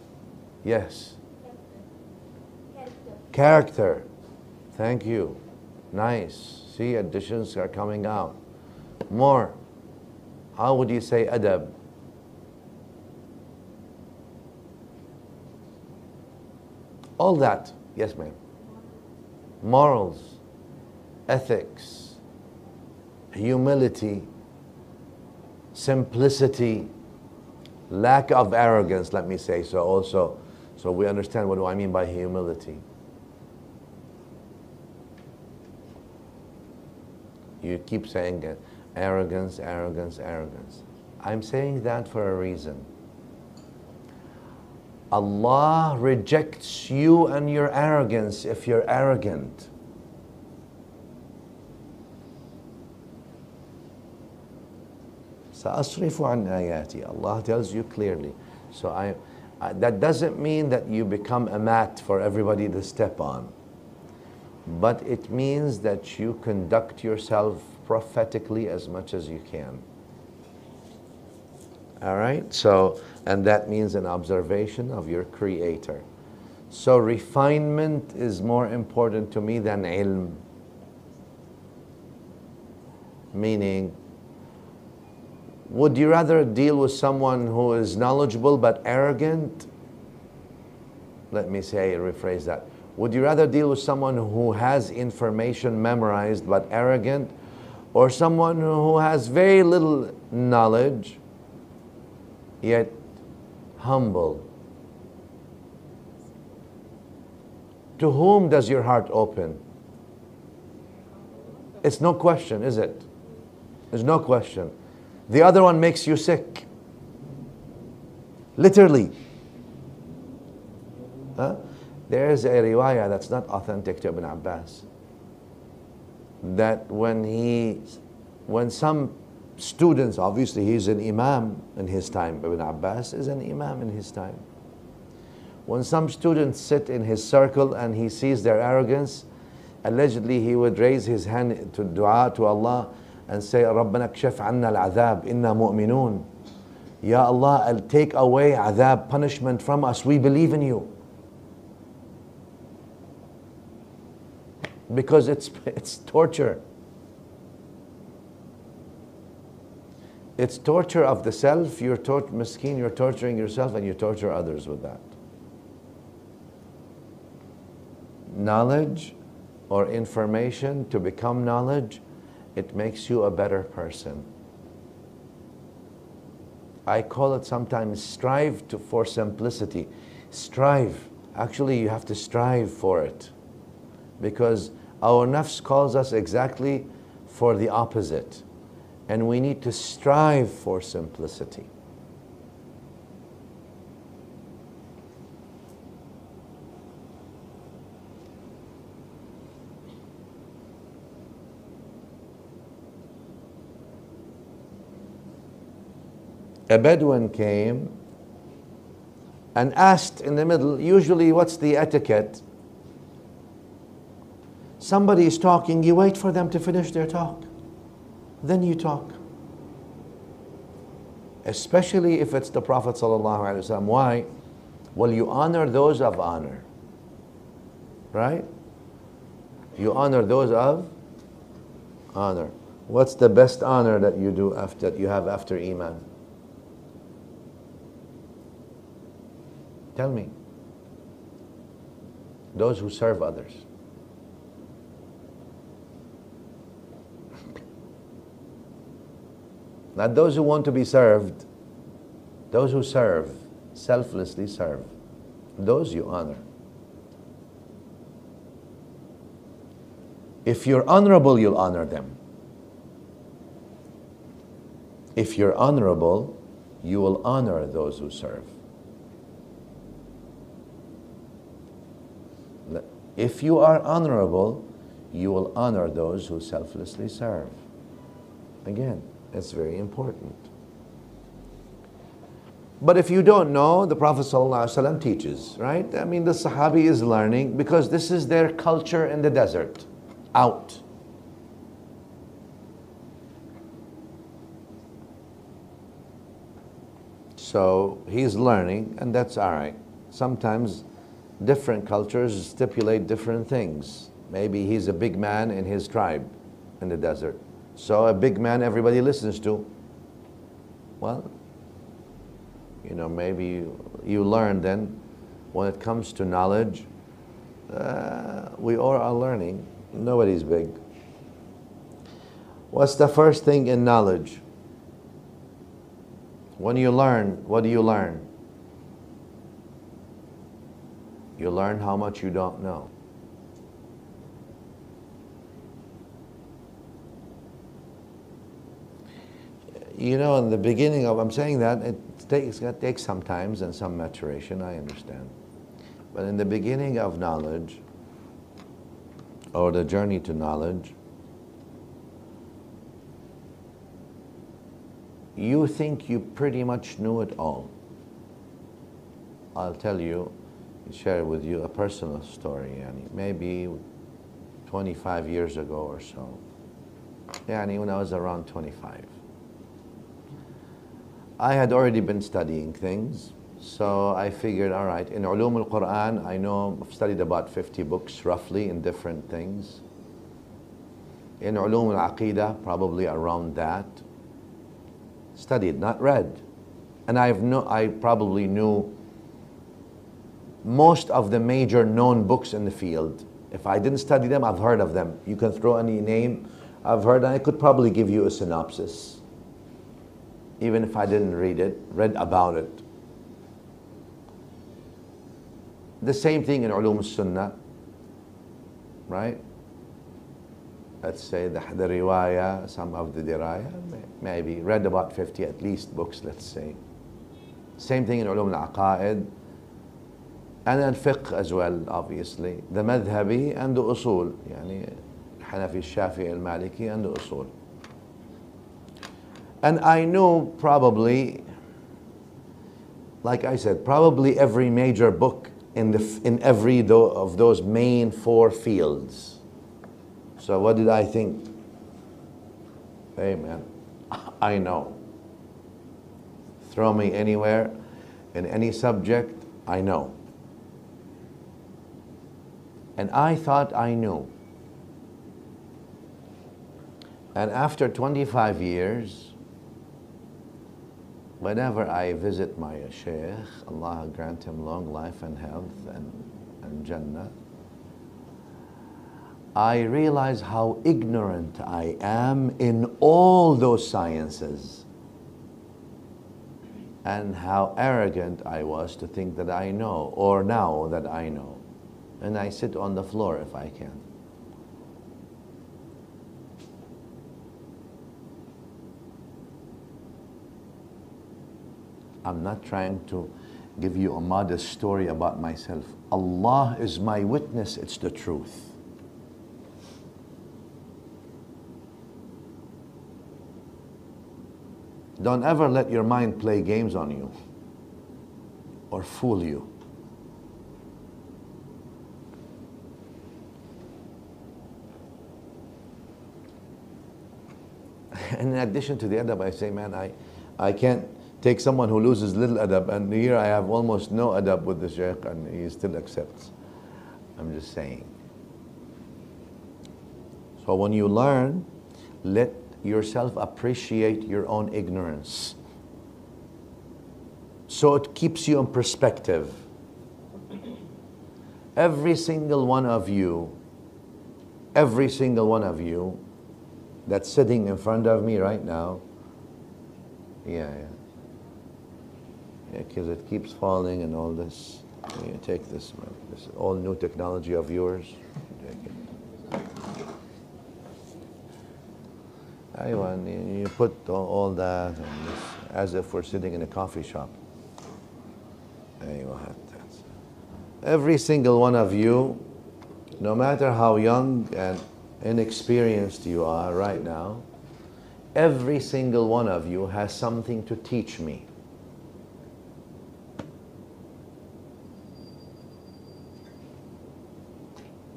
Yes. Character. Thank you. Nice. See, additions are coming out. More. How would you say adab? All that. Yes, ma'am. Morals, ethics, humility, simplicity, lack of arrogance, let me say so also. So we understand what do I mean by humility. You keep saying it. Arrogance, arrogance, arrogance. I'm saying that for a reason. Allah rejects you and your arrogance if you're arrogant. سأصرف عن آياتي Allah tells you clearly. So I, I, that doesn't mean that you become a mat for everybody to step on. But it means that you conduct yourself prophetically as much as you can. All right? So, and that means an observation of your creator. So refinement is more important to me than ilm. Meaning, would you rather deal with someone who is knowledgeable but arrogant? Let me say, rephrase that. Would you rather deal with someone who has information memorized but arrogant, or someone who has very little knowledge yet humble? To whom does your heart open? It's no question, is it? There's no question. The other one makes you sick. Literally. Huh? There's a riwayah that's not authentic to Ibn Abbas. That when he, when some students, obviously he's an imam in his time. Ibn Abbas is an imam in his time. When some students sit in his circle and he sees their arrogance, allegedly he would raise his hand to dua to Allah and say, رَبَّنَا اكْشَفْ عَنَّا الْعَذَابِ إِنَّا مُؤْمِنُونَ Ya Allah, I'll take away adhab, punishment from us. We believe in you. Because it's, it's torture. It's torture of the self. You're tor- miskeen, you're torturing yourself and you torture others with that. Knowledge or information to become knowledge, it makes you a better person. I call it sometimes strive to, for simplicity. Strive. Actually, you have to strive for it. Because our nafs calls us exactly for the opposite. And we need to strive for simplicity. a Bedouin came and asked in the middle, usually what's the etiquette? Somebody is talking, you wait for them to finish their talk. Then you talk. Especially if it's the Prophet ﷺ. Why? Well, you honor those of honor. Right? You honor those of honor. What's the best honor that you do after you have after Iman? Tell me. Those who serve others. Not those who want to be served, those who serve, selflessly serve. Those you honor. If you're honorable, you'll honor them. If you're honorable, you will honor those who serve. If you are honorable, you will honor those who selflessly serve. Again, it's very important. But if you don't know, the Prophet ﷺ teaches, right? I mean, the Sahabi is learning because this is their culture in the desert, out. So he's learning, and that's all right. Sometimes different cultures stipulate different things. Maybe he's a big man in his tribe in the desert. So a big man everybody listens to. Well, you know, maybe you, you learn then when it comes to knowledge, uh, we all are learning. Nobody's big. What's the first thing in knowledge? When you learn, what do you learn? You learn how much you don't know. You know, in the beginning of, I'm saying that, it takes, it takes some time and some maturation, I understand. But in the beginning of knowledge, or the journey to knowledge, you think you pretty much knew it all. I'll tell you, share with you a personal story, yani maybe 25 years ago or so. Yani when I was around 25. I had already been studying things, so I figured, all right, in Ulum al-Quran, I know I've studied about 50 books roughly in different things. In Ulum al-Aqidah, probably around that. Studied, not read. And I've no, I probably knew most of the major known books in the field. If I didn't study them, I've heard of them. You can throw any name I've heard, and I could probably give you a synopsis even if I didn't read it, read about it. The same thing in Ulum Sunnah, right? Let's say the, the riwayah, some of the diraya, maybe, read about 50 at least books, let's say. Same thing in Ulum al-Aqaid, and then fiqh as well, obviously. The madhabi and the usul, yani Hanafi, Shafi, al-Maliki and the usul. And I know probably, like I said, probably every major book in, the, in every of those main four fields. So what did I think? Hey man, I know. Throw me anywhere, in any subject, I know. And I thought I knew. And after 25 years, whenever I visit my Shaykh, Allah grant him long life and health and, and Jannah, I realize how ignorant I am in all those sciences and how arrogant I was to think that I know or now that I know. And I sit on the floor if I can. I'm not trying to give you a modest story about myself. Allah is my witness, it's the truth. Don't ever let your mind play games on you or fool you. And in addition to the adab, I say, man, I, I can't Take someone who loses little adab, and here I have almost no adab with the shaykh, and he still accepts. I'm just saying. So when you learn, let yourself appreciate your own ignorance. So it keeps you in perspective. Every single one of you, every single one of you that's sitting in front of me right now, yeah, yeah because it keeps falling and all this. You take this, this all new technology of yours. Aywan, you put all that as if we're sitting in a coffee shop. Every single one of you, no matter how young and inexperienced you are right now, every single one of you has something to teach me.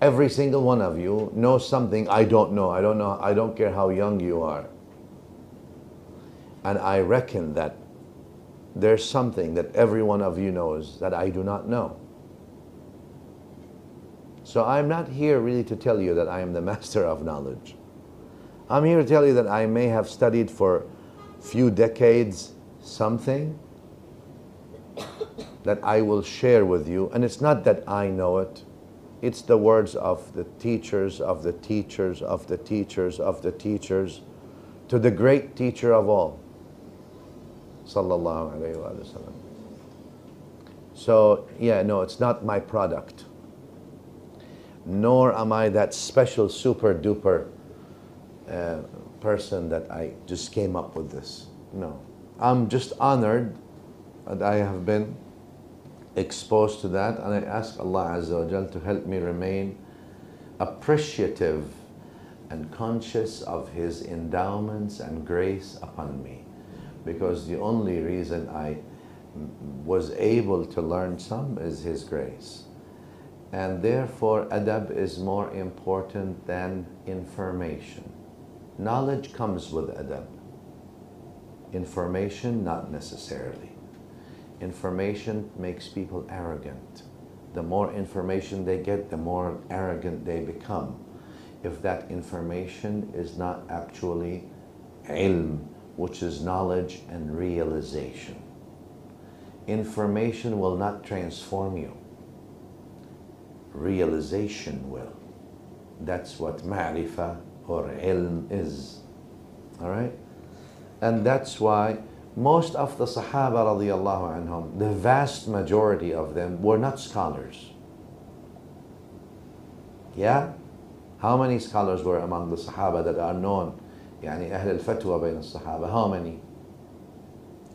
Every single one of you knows something I don't know. I don't know. I don't care how young you are. And I reckon that there's something that every one of you knows that I do not know. So I'm not here really to tell you that I am the master of knowledge. I'm here to tell you that I may have studied for few decades something that I will share with you. And it's not that I know it, it's the words of the teachers, of the teachers, of the teachers, of the teachers, to the great teacher of all. Sallallahu Alaihi Wasallam. So, yeah, no, it's not my product. Nor am I that special super duper uh, person that I just came up with this. No. I'm just honored that I have been exposed to that and I ask Allah Azza wa to help me remain appreciative and conscious of His endowments and grace upon me. Because the only reason I was able to learn some is His grace. And therefore, adab is more important than information. Knowledge comes with adab. Information, not necessarily. Information makes people arrogant. The more information they get, the more arrogant they become. If that information is not actually ilm, which is knowledge and realization. Information will not transform you. Realization will. That's what ma'rifah or ilm is. All right? And that's why most of the Sahaba radiallahu anhum, the vast majority of them were not scholars. Yeah? How many scholars were among the Sahaba that are known? يعني أهل الفتوى بين الصحابة. How many?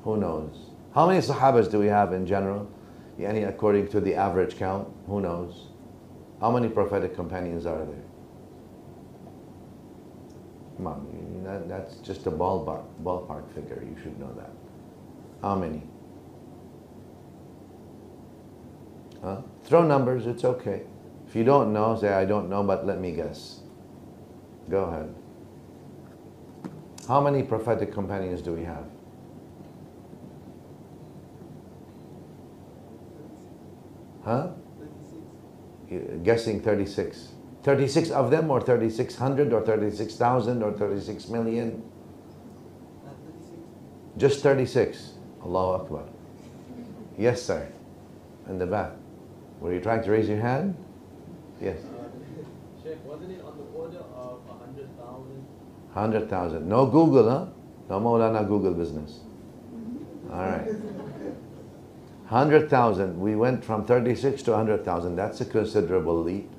Who knows? How many Sahabas do we have in general? يعني according to the average count, who knows? How many prophetic companions are there? Come on, that, that's just a ballpark, ballpark figure. You should know that. How many? Huh? Throw numbers, it's okay. If you don't know, say, I don't know, but let me guess. Go ahead. How many prophetic companions do we have? Huh? Guessing 36. 36 of them, or 3,600, or 36,000, or 36 million? Just 36. Allahu Akbar. Yes, sir. In the back. Were you trying to raise your hand? Yes.
Sheikh, wasn't it on the order of 100,000?
100,000. No Google, huh? No Maulana Google business. All right. 100,000. We went from 36 to 100,000. That's a considerable leap.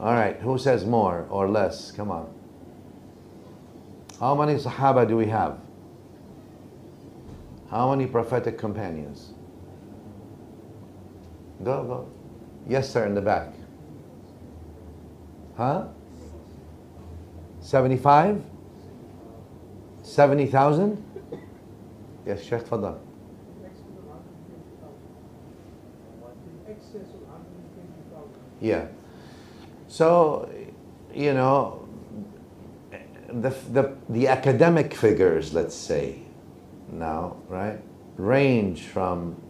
All right, who says more or less? Come on. How many Sahaba do we have? How many prophetic companions? Go, go. Yes, sir, in the back. Huh? 75? 70,000? Yes, Sheikh Fadal. Yeah. So, you know, the, the, the academic figures, let's say, now, right, range from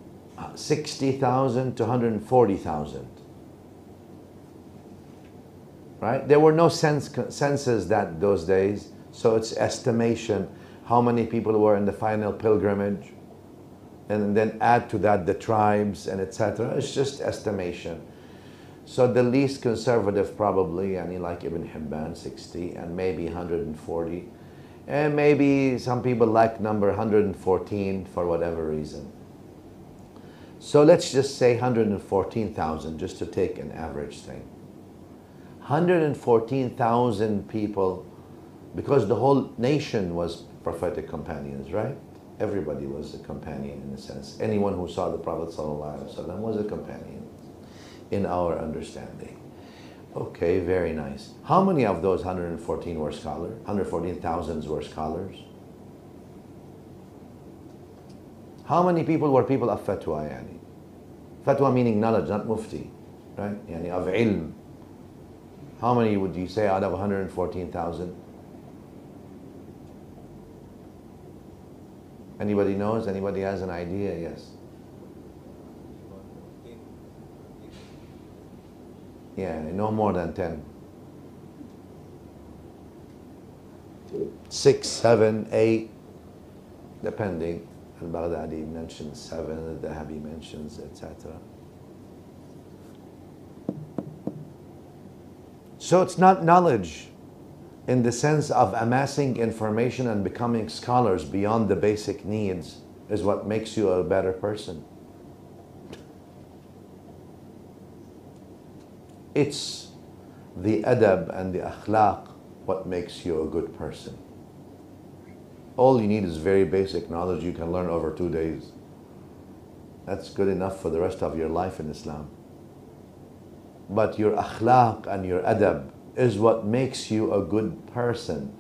60,000 to 140,000. Right? There were no sense, census that those days, so it's estimation how many people were in the final pilgrimage, and then add to that the tribes and etc. It's just estimation. So the least conservative probably, mean, like Ibn Hibban, 60, and maybe 140. And maybe some people like number 114 for whatever reason. So let's just say 114,000 just to take an average thing. 114,000 people, because the whole nation was prophetic companions, right? Everybody was a companion in a sense. Anyone who saw the Prophet was a companion in our understanding. Okay, very nice. How many of those 114 were scholars? 114,000 were scholars? How many people were people of fatwa yani? Fatwa meaning knowledge, not mufti, right? Yani of ilm. How many would you say out of 114,000? Anybody knows? Anybody has an idea? Yes. Yeah, no more than 10. Six, seven, eight, depending. Al-Baghdadi mentions seven, the Dahabi mentions, etc. So it's not knowledge in the sense of amassing information and becoming scholars beyond the basic needs is what makes you a better person. It's the adab and the akhlaq what makes you a good person. All you need is very basic knowledge you can learn over two days. That's good enough for the rest of your life in Islam. But your akhlaq and your adab is what makes you a good person.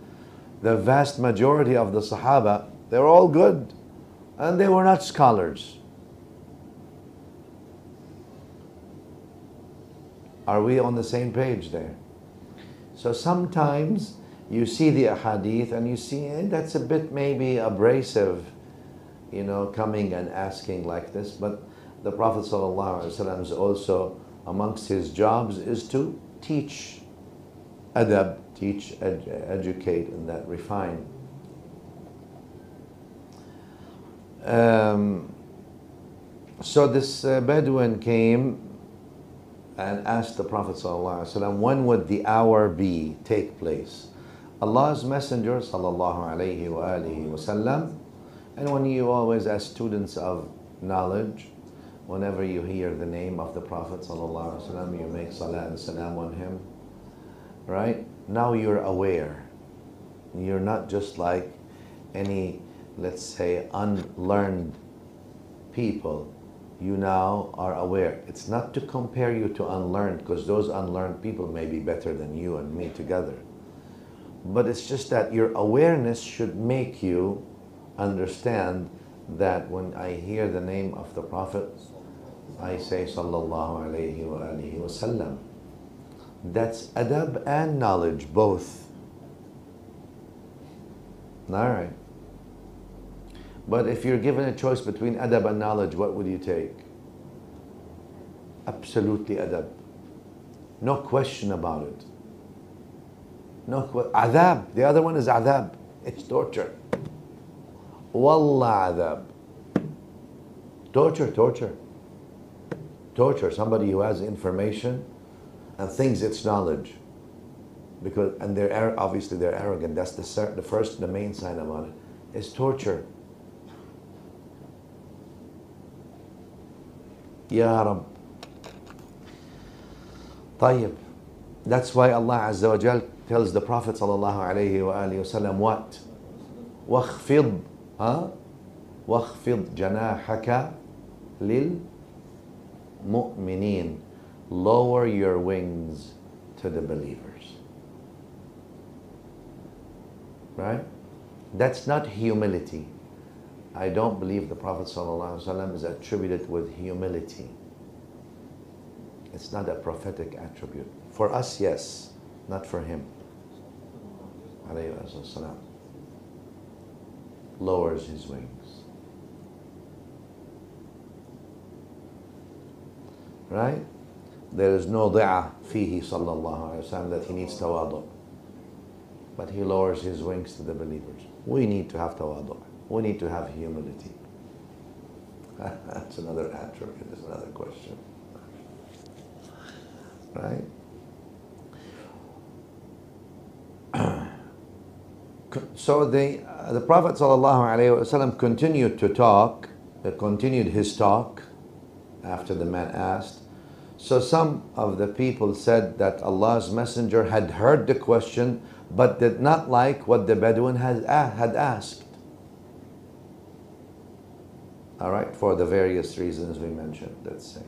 The vast majority of the Sahaba, they're all good and they were not scholars. Are we on the same page there? So sometimes you see the ahadith and you see eh, that's a bit maybe abrasive, you know, coming and asking like this. But the Prophet is also amongst his jobs is to teach adab, teach, ed- educate, and that refine. Um, so this uh, Bedouin came and asked the Prophet ﷺ, when would the hour be, take place? Allah's Messenger wasallam, and when you always as students of knowledge, whenever you hear the name of the Prophet wasallam, you make salat and salam on him, right? Now you're aware. You're not just like any, let's say, unlearned people. You now are aware. It's not to compare you to unlearned, because those unlearned people may be better than you and me together. But it's just that your awareness should make you understand that when I hear the name of the Prophet, I say Sallallahu Alaihi wa Wasallam. That's adab and knowledge, both. All right. But if you're given a choice between adab and knowledge, what would you take? Absolutely adab. No question about it. No que- adab. The other one is adab. It's torture. Wallah adab. Torture, torture. Torture. Somebody who has information and thinks it's knowledge. Because and they're obviously they're arrogant. That's the the first, the main sign about it. it is torture. Ya Rab. طيب. That's why Allah wa Jal tells the Prophet sallallahu alayhi wa alihi wasallam what? واخفض ها واخفض جناحك للمؤمنين lower your wings to the believers right that's not humility I don't believe the Prophet ﷺ is attributed with humility it's not a prophetic attribute for us yes not for him lowers his wings. Right? There is no da'ah fihi sallallahu alayhi wa that he needs tawadu. But he lowers his wings to the believers. We need to have tawadu. We need to have humility. That's another attribute, that's another question. Right? so the, uh, the Prophet ﷺ continued to talk, uh, continued his talk after the man asked. So some of the people said that Allah's Messenger had heard the question but did not like what the Bedouin had, a- had asked All right, for the various reasons we mentioned, let's say.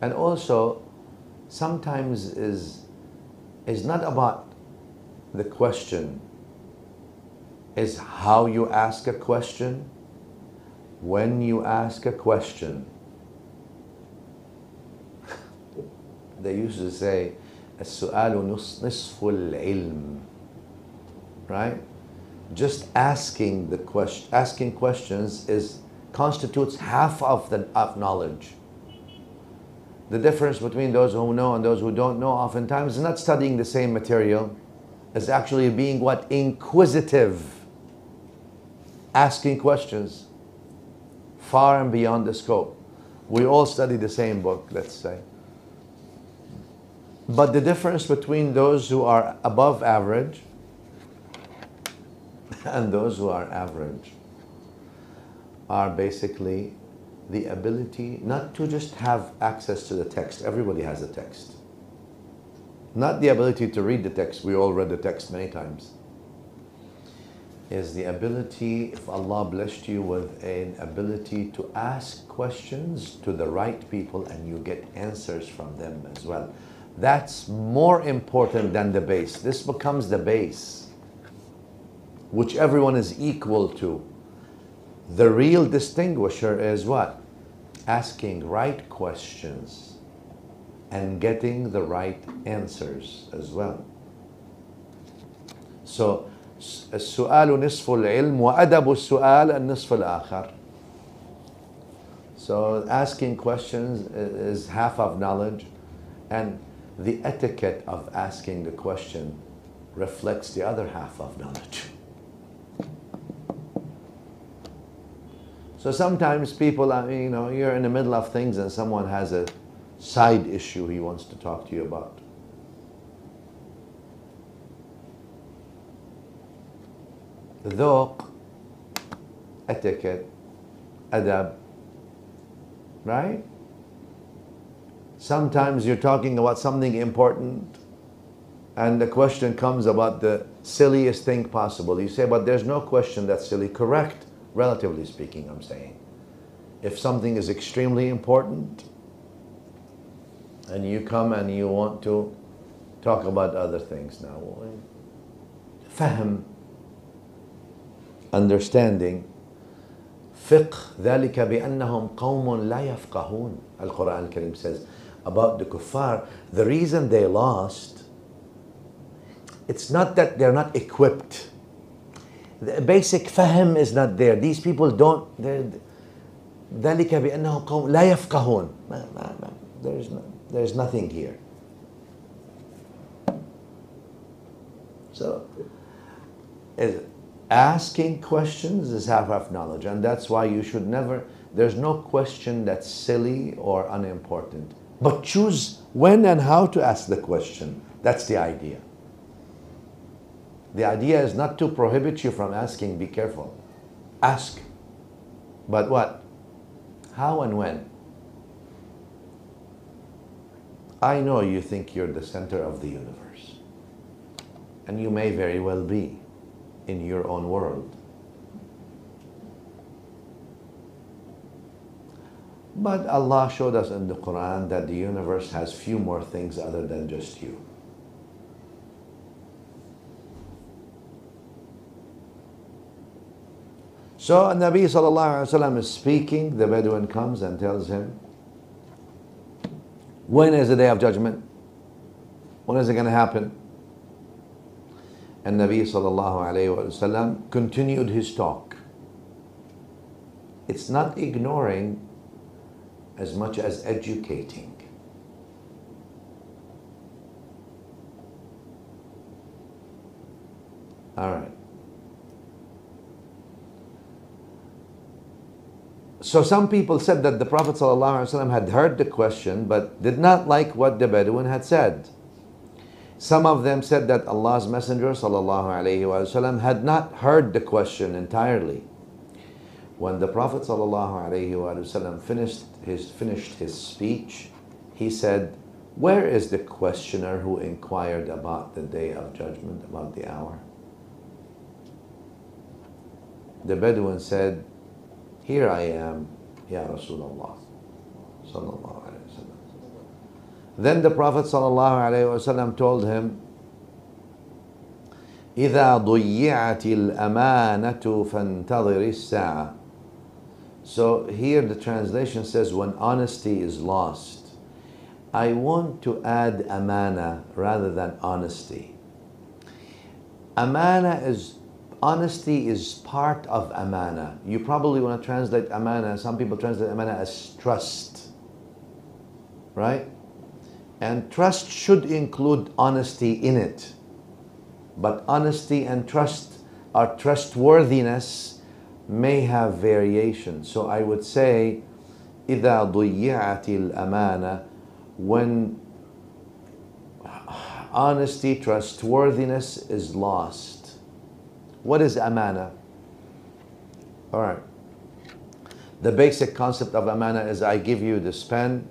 And also, sometimes is, is not about the question is how you ask a question, when you ask a question. they used to say, السؤال نص- نصف العلم. Right? Just asking the question, asking questions is constitutes half of the of knowledge. The difference between those who know and those who don't know oftentimes is not studying the same material, is actually being what? Inquisitive. Asking questions far and beyond the scope. We all study the same book, let's say. But the difference between those who are above average and those who are average are basically the ability not to just have access to the text. Everybody has a text. Not the ability to read the text. We all read the text many times. Is the ability, if Allah blessed you with an ability to ask questions to the right people and you get answers from them as well. That's more important than the base. This becomes the base, which everyone is equal to. The real distinguisher is what? Asking right questions and getting the right answers as well. So السؤال نصف العلم وأدب السؤال النصف الآخر. So asking questions i- is half of knowledge and the etiquette of asking the question reflects the other half of knowledge. So sometimes people, are, you know, you're in the middle of things and someone has a side issue he wants to talk to you about. ذوق, etiquette, adab, right? Sometimes you're talking about something important and the question comes about the silliest thing possible. You say, but there's no question that's silly. Correct, relatively speaking, I'm saying. If something is extremely important and you come and you want to talk about other things now, فهم, understanding, فقه ذلك بأنهم قوم لا يفقهون القرآن الكريم says about the kuffar the reason they lost it's not that they're not equipped the basic fahm is not there these people don't they're- ذلك بأنهم قوم لا يفقهون ما- ما- ما- there's, no, there's nothing here so is asking questions is half of knowledge and that's why you should never there's no question that's silly or unimportant but choose when and how to ask the question that's the idea the idea is not to prohibit you from asking be careful. Ask. But what? How and when? I know you think you're the center of the universe. And you may very well be in your own world. But Allah showed us in the Quran that the universe has few more things other than just you. So Nabi sallallahu alaihi wasallam is speaking, the Bedouin comes and tells him, when is the day of judgment? When is it going to happen? And Nabi sallallahu alayhi wa sallam continued his talk. It's not ignoring as much as educating. All right. So some people said that the Prophet ﷺ had heard the question but did not like what the Bedouin had said. Some of them said that Allah's Messenger ﷺ had not heard the question entirely. When the Prophet ﷺ finished his, finished his speech, he said, Where is the questioner who inquired about the day of judgment, about the hour? The Bedouin said, Here I am, Ya Rasulullah. Sallallahu alayhi wa sallam. Then the Prophet ﷺ told him, إذا ضيعت الأمانة فانتظر الساعة. So here the translation says, when honesty is lost I want to add amana rather than honesty. Amana is honesty is part of amana. You probably want to translate amana. Some people translate amana as trust, right? And trust should include honesty in it. But honesty and trust or trustworthiness may have variation. So I would say, إذا ضيعت الأمانة when honesty, trustworthiness is lost. what is amana? All right. The basic concept of amana is I give you this pen.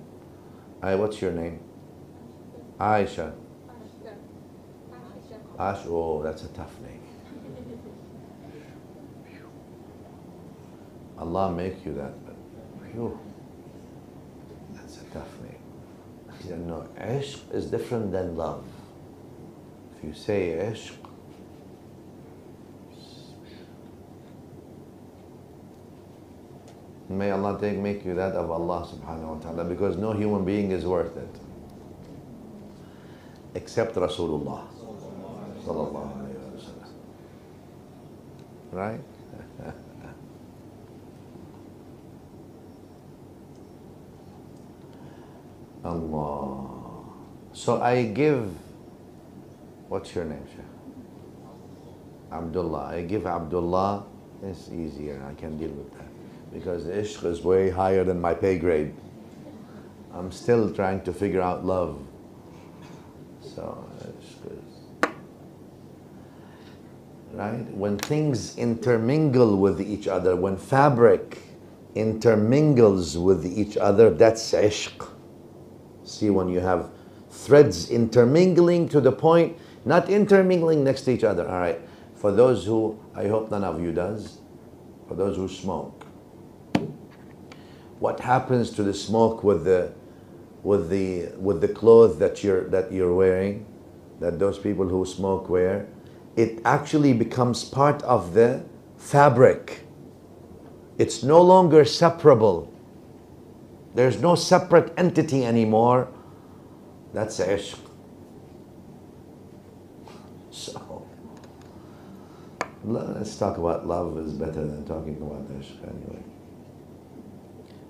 I, what's your name? Aisha. Ash, oh, that's a tough name. Allah make you that, but phew, that's a tough name. He said, no, ishq is different than love. If you say ishq, may Allah take make you that of Allah subhanahu wa ta'ala because no human being is worth it except Rasulullah sallallahu alayhi wa sallam. Right? Allah. So I give, what's your name, Sheikh? Abdullah. I give Abdullah, it's easier, I can deal with that. Because ishq is way higher than my pay grade. I'm still trying to figure out love. So. Right? When things intermingle with each other, when fabric intermingles with each other, that's ishq. See, when you have threads intermingling to the point, not intermingling next to each other. All right. For those who, I hope none of you does, for those who smoke, what happens to the smoke with the, with the, with the clothes that you're, that you're wearing, that those people who smoke wear? It actually becomes part of the fabric. It's no longer separable. There's no separate entity anymore. That's ishq. So, let's talk about love is better than talking about ishq anyway.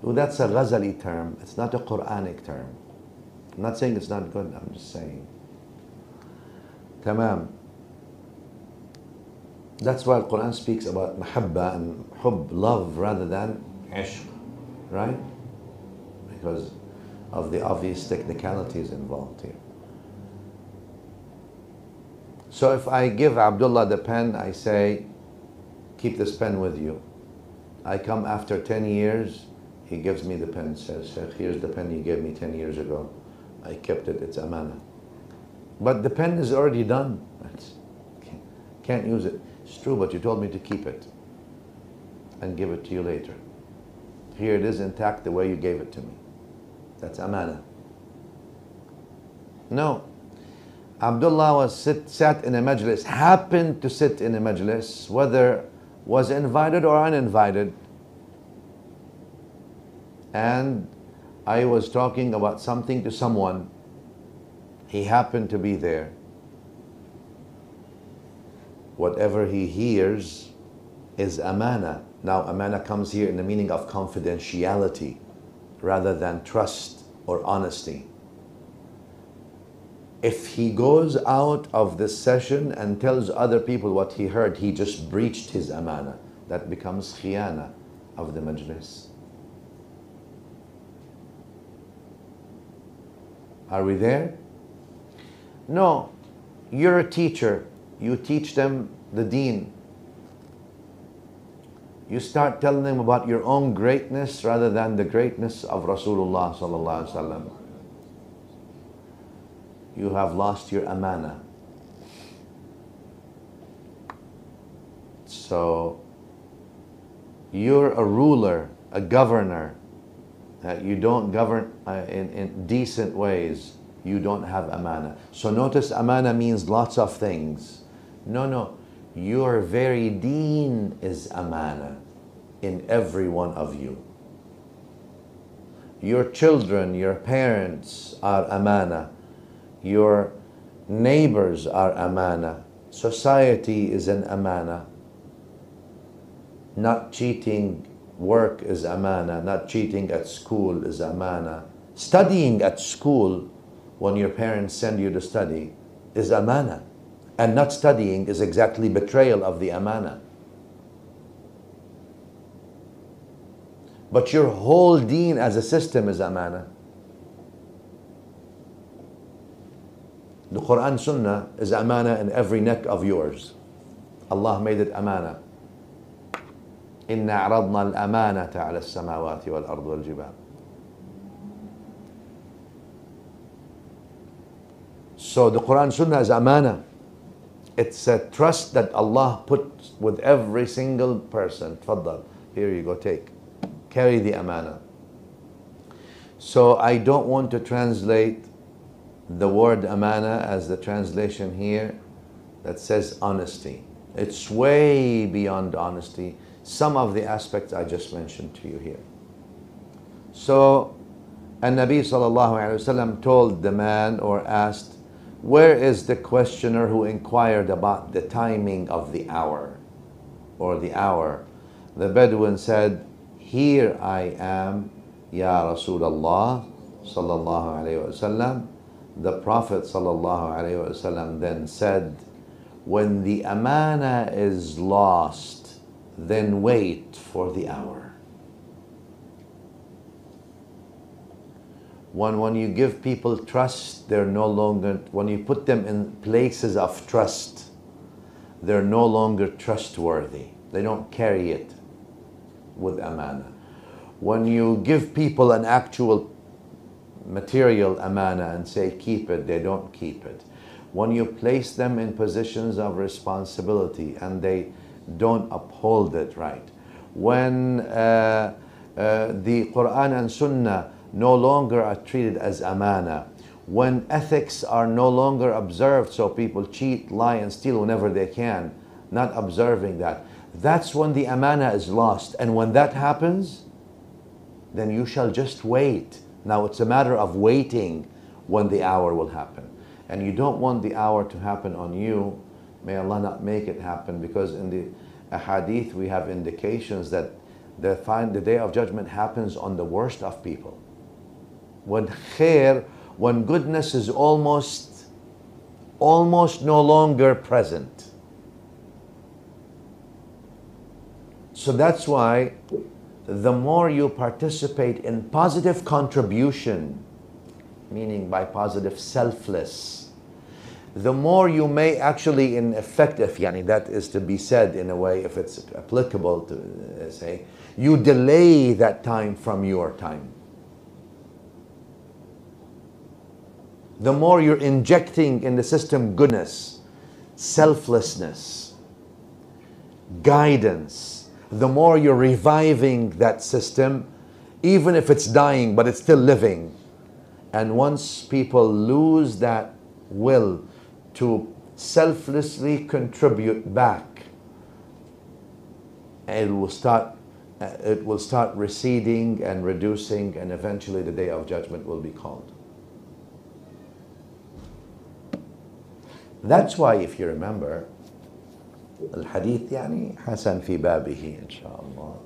Well, that's a Ghazali term. It's not a Quranic term. I'm not saying it's not good, I'm just saying. Tamam. That's why the Quran speaks about mahabba and hub, love, rather than ishq, right? Because of the obvious technicalities involved here. So if I give Abdullah the pen, I say, keep this pen with you. I come after 10 years, he gives me the pen, says, Sheikh, here's the pen you gave me 10 years ago. I kept it, it's amana. But the pen is already done. Can't, can't use it. It's true, but you told me to keep it and give it to you later. Here it is intact the way you gave it to me. That's amana. No. Abdullah was sit, sat in a majlis, happened to sit in a majlis, whether was invited or uninvited. And I was talking about something to someone. He happened to be there. Whatever he hears is amana. Now, amana comes here in the meaning of confidentiality rather than trust or honesty. If he goes out of this session and tells other people what he heard, he just breached his amana. That becomes khiyana of the majlis. Are we there? No. You're a teacher. You teach them the deen. You start telling them about your own greatness rather than the greatness of Rasulullah sallallahu alaihi wasallam. You have lost your amana. So you're a ruler, a governor. You don't govern uh, in, in decent ways. You don't have amana. So notice amana means lots of things. No, no. Your very deen is amana in every one of you. Your children, your parents are amana. Your neighbors are amana. Society is an amana. Not cheating work is amana. Not cheating at school is amana. Studying at school when your parents send you to study is amana. And not studying is exactly betrayal of the amana. But your whole deen as a system is amana. The Quran Sunnah is amana in every neck of yours. Allah made it amana. إنا عرضنا الأمانة على السماوات والأرض والجبال. So the Quran Sunnah is amana. It's a trust that Allah put with every single person. Tfaddal. Here you go, take. Carry the amana. So I don't want to translate the word amana as the translation here that says honesty. It's way beyond honesty. Some of the aspects I just mentioned to you here. So, and Nabi wasallam told the man or asked, where is the questioner who inquired about the timing of the hour or the hour? The Bedouin said, Here I am, Ya Rasulullah sallallahu alayhi wasallam. The Prophet sallallahu alayhi wasallam then said, When the amana is lost, then wait for the hour. when when you give people trust they're no longer when you put them in places of trust they're no longer trustworthy. They don't carry it with amana. When you give people an actual material amana and say keep it they don't keep it. When you place them in positions of responsibility and they don't uphold it right when uh, uh, the quran and sunnah no longer are treated as amana. When ethics are no longer observed, so people cheat, lie, and steal whenever they can, not observing that, that's when the amana is lost. And when that happens, then you shall just wait. Now it's a matter of waiting when the hour will happen. And you don't want the hour to happen on you. May Allah not make it happen because in the hadith we have indications that the, find, the day of judgment happens on the worst of people when khair, when goodness is almost, almost no longer present. So that's why the more you participate in positive contribution, meaning by positive selfless, the more you may actually in effect, if yani that is to be said in a way, if it's applicable to uh, say, you delay that time from your time. the more you're injecting in the system goodness, selflessness, guidance, the more you're reviving that system, even if it's dying, but it's still living. And once people lose that will to selflessly contribute back, it will start it will start receding and reducing and eventually the day of judgment will be called. That's why if you remember الحديث يعني حسن في بابه إن شاء الله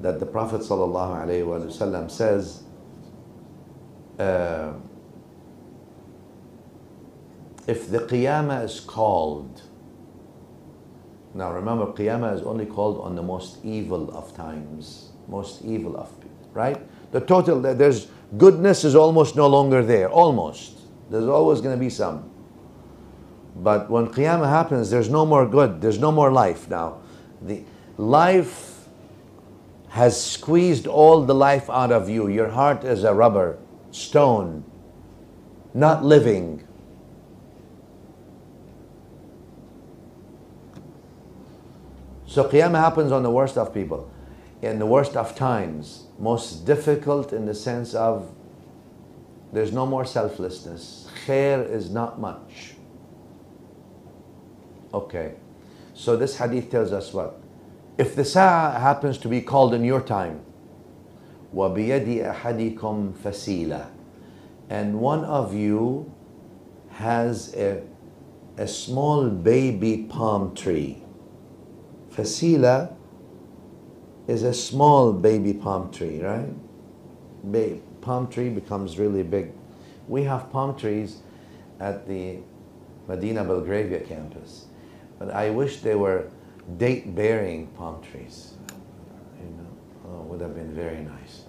that the Prophet صلى الله عليه وسلم says uh, if the Qiyamah is called now remember Qiyamah is only called on the most evil of times most evil of people right the total there's goodness is almost no longer there almost there's always going to be some but when Qiyamah happens, there's no more good, there's no more life now. The life has squeezed all the life out of you. Your heart is a rubber, stone, not living. So Qiyamah happens on the worst of people, in the worst of times, most difficult in the sense of there's no more selflessness. Khair is not much. Okay. So this hadith tells us what? If the sa'a happens to be called in your time, وَبِيَدِ أَحَدِكُمْ فَسِيلَةٌ And one of you has a, a small baby palm tree. Fasila is a small baby palm tree, right? Ba- palm tree becomes really big. We have palm trees at the Madina Belgravia campus, but I wish they were date bearing palm trees. You know, oh, would have been very nice.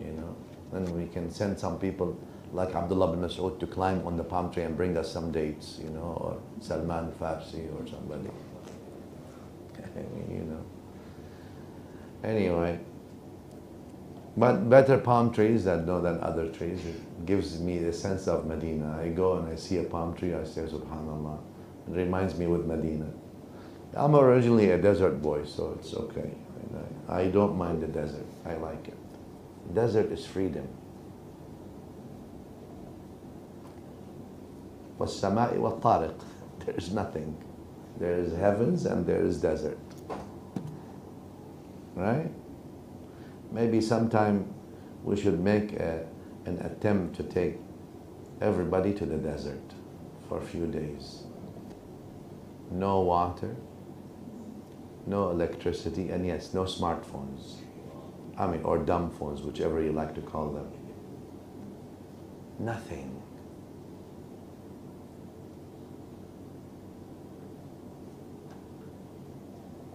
You know, then we can send some people like Abdullah bin Mas'ud to climb on the palm tree and bring us some dates, you know, or Salman Farsi or somebody. you know. Anyway, but better palm trees that know than other trees. It gives me the sense of Medina. I go and I see a palm tree, I say Subhanallah. It reminds me with Medina. I'm originally a desert boy, so it's okay. I don't mind the desert. I like it. Desert is freedom. وَالسَّمَاءِ وَالطَّارِقِ There is nothing. There is heavens and there is desert. Right? Maybe sometime we should make a, an attempt to take everybody to the desert for a few days. No water, no electricity, and yes, no smartphones. I mean, or dumb phones, whichever you like to call them. Nothing.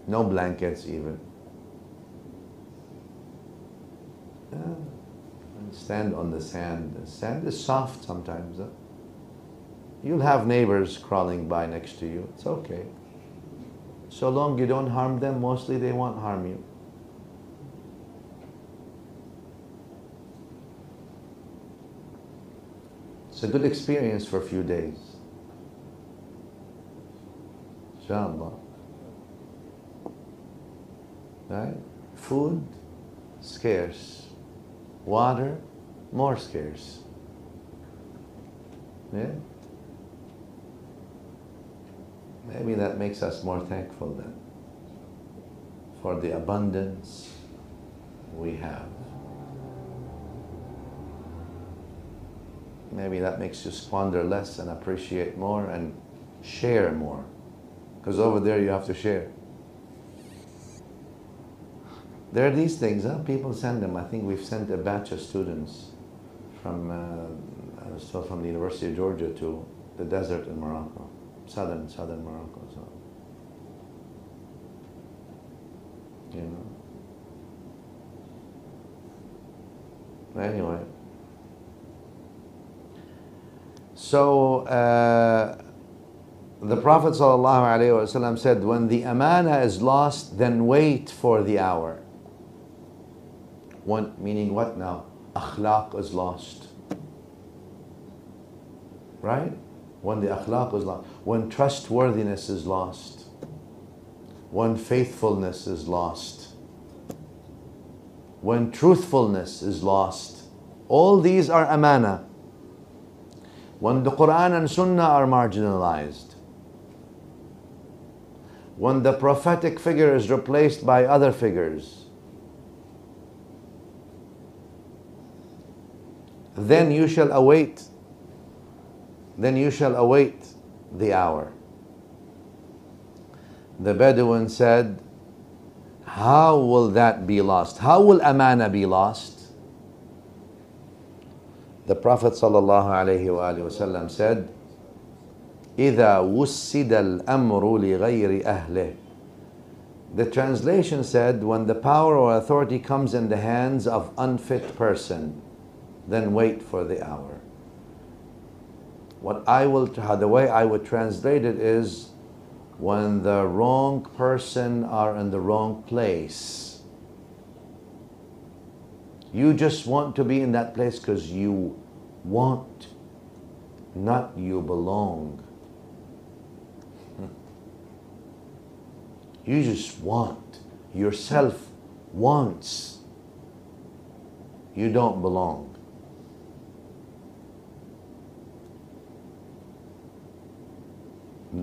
No blankets even. Yeah. And stand on the sand. The sand is soft sometimes. Huh? You'll have neighbors crawling by next to you. It's okay. So long you don't harm them, mostly they won't harm you. It's a good experience for a few days. Inshallah. Right? Food, scarce. Water, more scarce. Yeah? Maybe that makes us more thankful then for the abundance we have. Maybe that makes you squander less and appreciate more and share more. Because over there you have to share. There are these things, huh? people send them. I think we've sent a batch of students from, uh, I from the University of Georgia to the desert in Morocco, southern, southern Morocco. So, you know. Anyway. So, uh, the Prophet ﷺ said, when the amana is lost, then wait for the hour. One, meaning what now? Akhlaq is lost. Right? When the akhlaq is lost. When trustworthiness is lost. When faithfulness is lost. When truthfulness is lost. All these are amana. When the Quran and Sunnah are marginalized. When the prophetic figure is replaced by other figures then you shall await then you shall await the hour the bedouin said how will that be lost how will amana be lost the prophet sallallahu alaihi wasallam said إذا وسد الأمر لغير أهله the translation said when the power or authority comes in the hands of unfit person then wait for the hour. What I will, the way I would translate it is when the wrong person are in the wrong place. You just want to be in that place because you want, not you belong. Hmm. You just want. Yourself wants. You don't belong.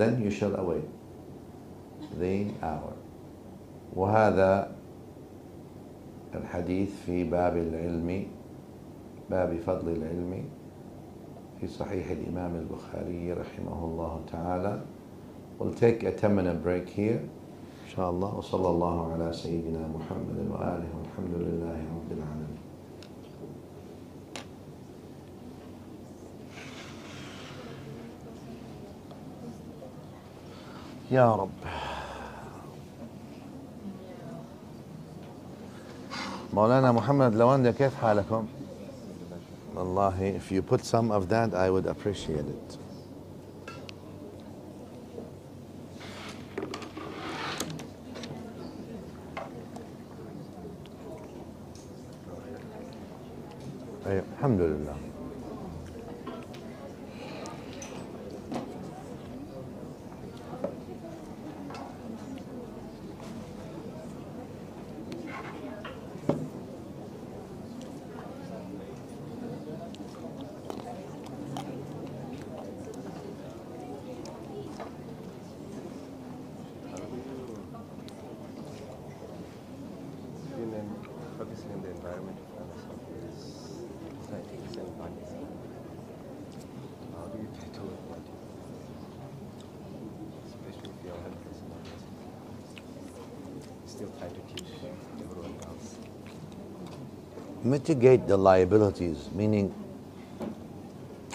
Then you shall await the hour. وهذا الحديث في باب العلم باب فضل العلم في صحيح الإمام البخاري رحمه الله تعالى. We'll take a 10 minute break here. إن شاء الله. وصلى الله على سيدنا محمد وآله والحمد لله رب العالمين. يا رب. مولانا محمد لواندا كيف حالكم؟ والله if you put some of that I would appreciate it. أيوة الحمد لله. Mitigate the liabilities, meaning,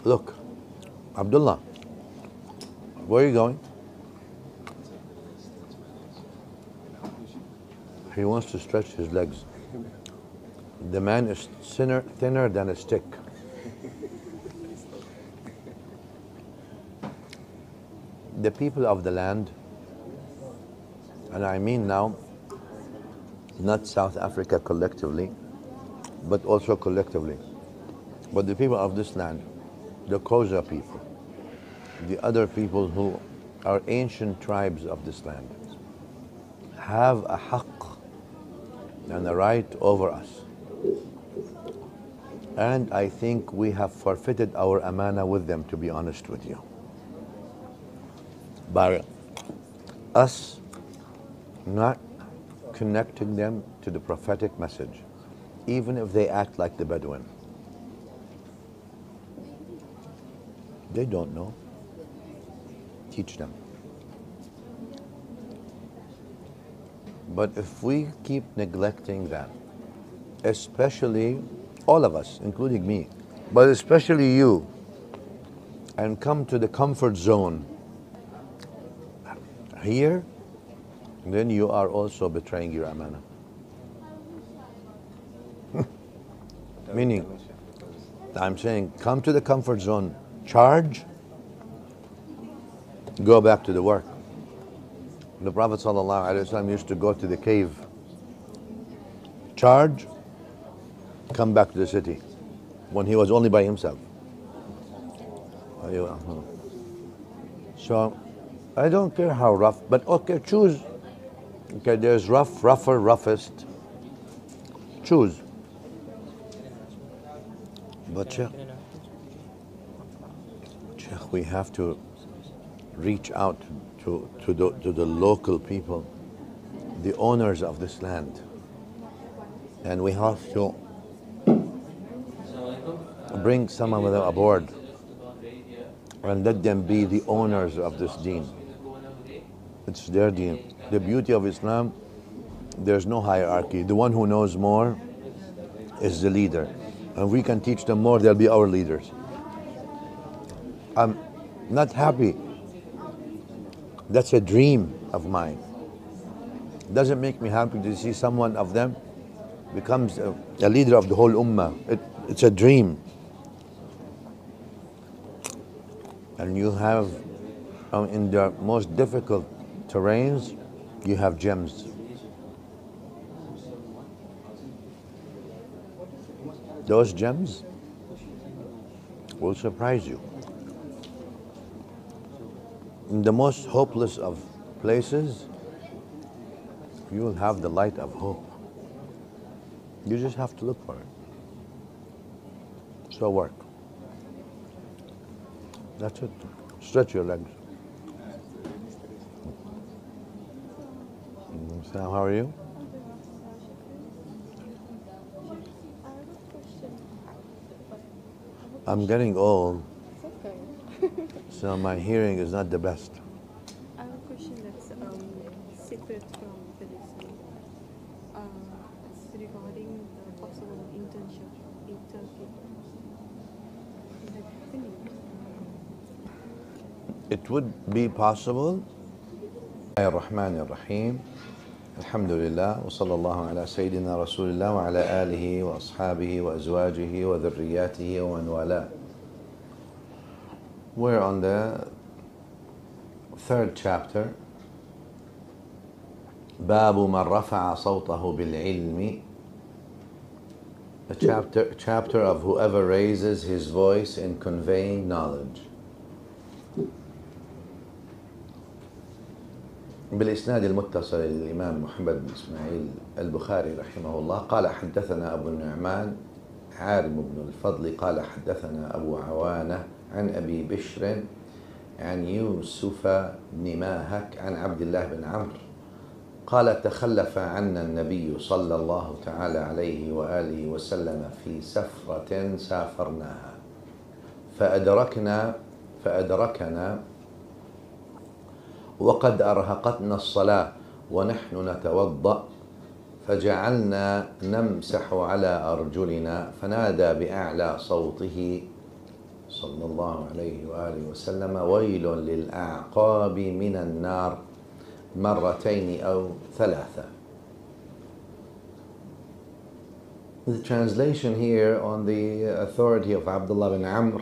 look, Abdullah, where are you going? He wants to stretch his legs. The man is thinner, thinner than a stick. The people of the land, and I mean now, not South Africa collectively, but also collectively. But the people of this land, the Xhosa people, the other people who are ancient tribes of this land, have a haqq and a right over us. And I think we have forfeited our amana with them, to be honest with you. By us not connecting them to the prophetic message even if they act like the Bedouin. They don't know. Teach them. But if we keep neglecting that, especially all of us, including me, but especially you, and come to the comfort zone here, then you are also betraying your amana. Meaning, I'm saying, come to the comfort zone, charge, go back to the work. The Prophet ﷺ used to go to the cave, charge, come back to the city when he was only by himself. So, I don't care how rough, but okay, choose. Okay, there's rough, rougher, roughest. Choose. But we have to reach out to, to, the, to the local people, the owners of this land. And we have to bring some of them aboard and let them be the owners of this deen. It's their deen. The beauty of Islam, there's no hierarchy. The one who knows more is the leader. And we can teach them more, they'll be our leaders. I'm not happy. That's a dream of mine. Doesn't make me happy to see someone of them becomes a, a leader of the whole ummah. It, it's a dream. And you have, um, in the most difficult terrains, you have gems. Those gems will surprise you. In the most hopeless of places, you will have the light of hope. You just have to look for it. So work. That's it. Stretch your legs. Sam, how are you? I'm getting old,
okay.
so my hearing is not the best.
I have a question that's um, separate from Buddhism. Uh, it's regarding the possible internship in Turkey. Is that happening?
It would be possible. Ar-Rahman ar-Rahim. الحمد لله وصلى الله على سيدنا رسول الله وعلى آله وأصحابه وأزواجه وذرياته ومن والاه. We're on the third chapter. باب من رفع صوته بالعلم. A chapter, chapter of whoever raises his voice in conveying knowledge. بالإسناد المتصل للإمام محمد بن إسماعيل البخاري رحمه الله قال حدثنا أبو النعمان عارم بن الفضل قال حدثنا أبو عوانة عن أبي بشر عن يوسف بن ماهك عن عبد الله بن عمرو قال تخلف عنا النبي صلى الله تعالى عليه وآله وسلم في سفرة سافرناها فأدركنا فأدركنا وقد أرهقتنا الصلاة ونحن نتوضأ فجعلنا نمسح على أرجلنا فنادى بأعلى صوته صلى الله عليه وآله وسلم ويل للأعقاب من النار. مرتين أو ثلاثة. The translation here on the authority of Abdullah bin Amr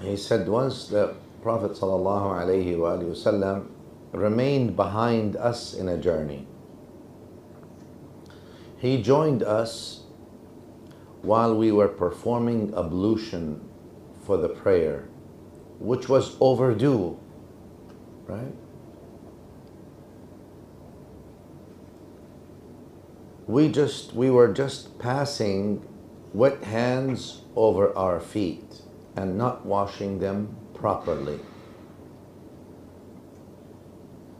He said once the Prophet ﷺ remained behind us in a journey. He joined us while we were performing ablution for the prayer, which was overdue, right? We just we were just passing wet hands over our feet and not washing them properly.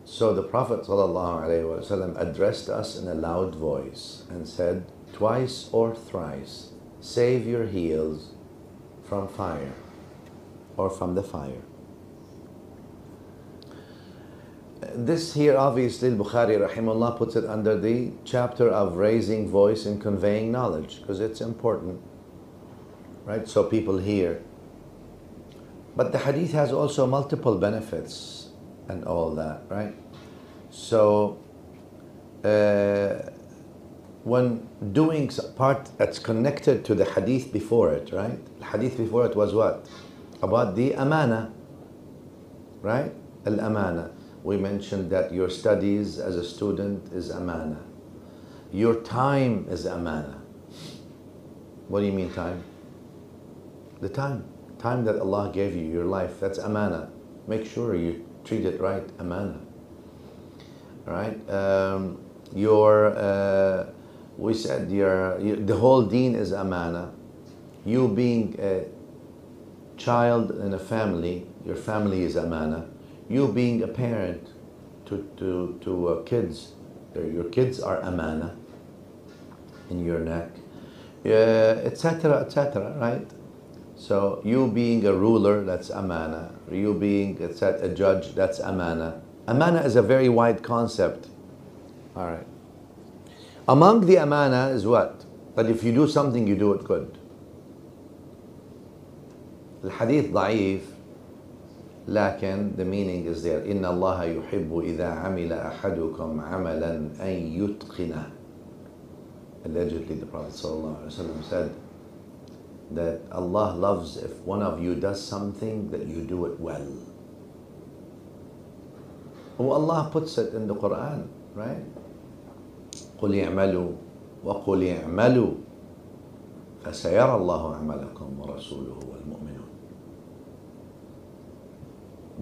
So the Prophet ﷺ addressed us in a loud voice and said, Twice or thrice, save your heels from fire or from the fire. This here, obviously, Bukhari rahimullah puts it under the chapter of raising voice and conveying knowledge because it's important, right? So people hear. But the hadith has also multiple benefits and all that, right? So, uh, when doing part that's connected to the hadith before it, right? The hadith before it was what? About the amana, right? Al amana. We mentioned that your studies as a student is amana. Your time is amana. What do you mean time? The time. Time that Allah gave you, your life, that's amana. Make sure you treat it right, amana. All right? Um, your, uh, we said your, you, the whole deen is amana. You being a child in a family, your family is amana. You being a parent to, to, to uh, kids, your kids are amana in your neck, etc., etc., right? So you being a ruler, that's amana. You being a, set- a judge, that's amana. Amana is a very wide concept. All right. Among the amana is what? That if you do something, you do it good. الحديث ضعيف لكن the meaning is there إن الله يحب إذا عمل أحدكم عملا أن يتقنه allegedly the Prophet ﷺ said that Allah loves if one of you does something that you do it well. Well, Allah puts it in the Quran, right? قل اعملوا وقل اعملوا فسيرى الله عملكم ورسوله والمؤمنون.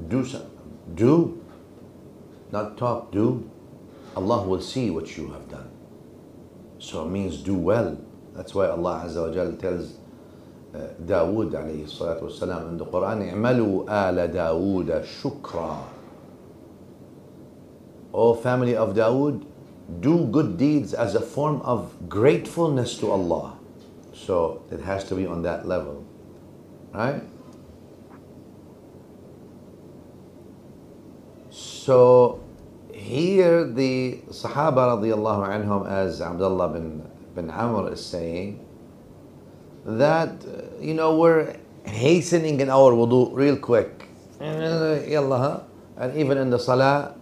Do so, do, not talk, do. Allah will see what you have done. So it means do well. That's why Allah Azza wa Jal tells uh, alayhi salatu wasalam in the Quran, اعملوا آل داود شكرا. O family of Dawood, do good deeds as a form of gratefulness to Allah So it has to be on that level, right? So here the Sahaba radiallahu anhum, as Abdullah bin, bin Amr is saying, that, uh, you know, we're hastening in our wudu real quick. Yallah, huh? And even in the salah,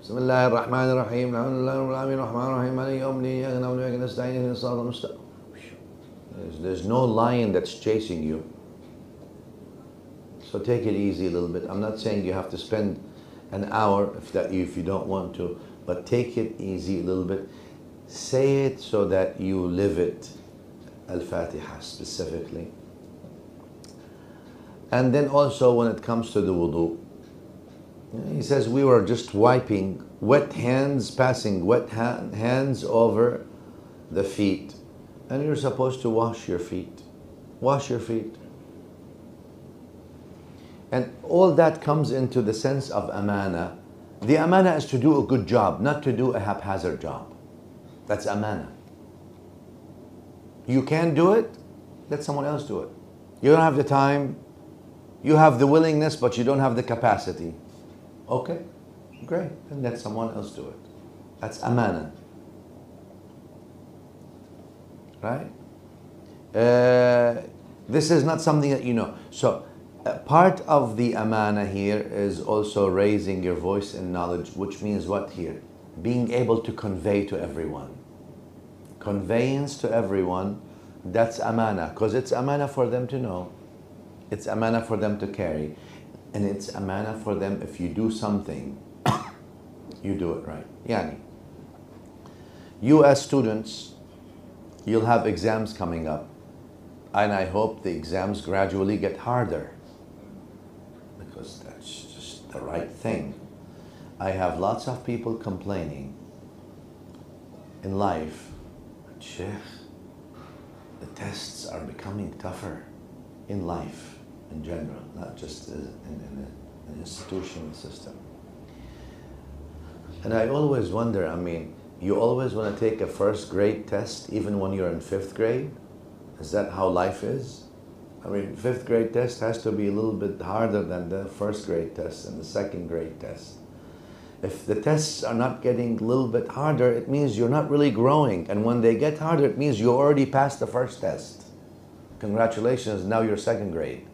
بسم الله الرحمن الرحيم الحمد لله رب العالمين الرحمن الرحيم مالك يوم الدين إياك نعبد وإياك نستعين اهدنا الصراط المستقيم there's, there's no lion that's chasing you. So take it easy a little bit. I'm not saying you have to spend an hour if that if you don't want to, but take it easy a little bit. Say it so that you live it. Al-Fatiha specifically. And then also when it comes to the wudu, he says we were just wiping wet hands, passing wet ha- hands over the feet. And you're supposed to wash your feet. Wash your feet. And all that comes into the sense of amana. The amana is to do a good job, not to do a haphazard job. That's amana. You can't do it, let someone else do it. You don't have the time, you have the willingness, but you don't have the capacity. Okay, great, then let someone else do it. That's amana. Right? Uh, this is not something that you know. So, uh, part of the amana here is also raising your voice and knowledge, which means what here? Being able to convey to everyone. Conveyance to everyone, that's amana, because it's amana for them to know. It's amana for them to carry. And it's amana for them if you do something, you do it right. Yani, you as students, you'll have exams coming up. And I hope the exams gradually get harder because that's just the right thing. I have lots of people complaining in life, Sheikh, the tests are becoming tougher in life in general, not just in, in an institutional system. And I always wonder, I mean, you always want to take a first grade test even when you're in fifth grade? Is that how life is? I mean, fifth grade test has to be a little bit harder than the first grade test and the second grade test. If the tests are not getting a little bit harder, it means you're not really growing. And when they get harder, it means you already passed the first test. Congratulations, now you're second grade.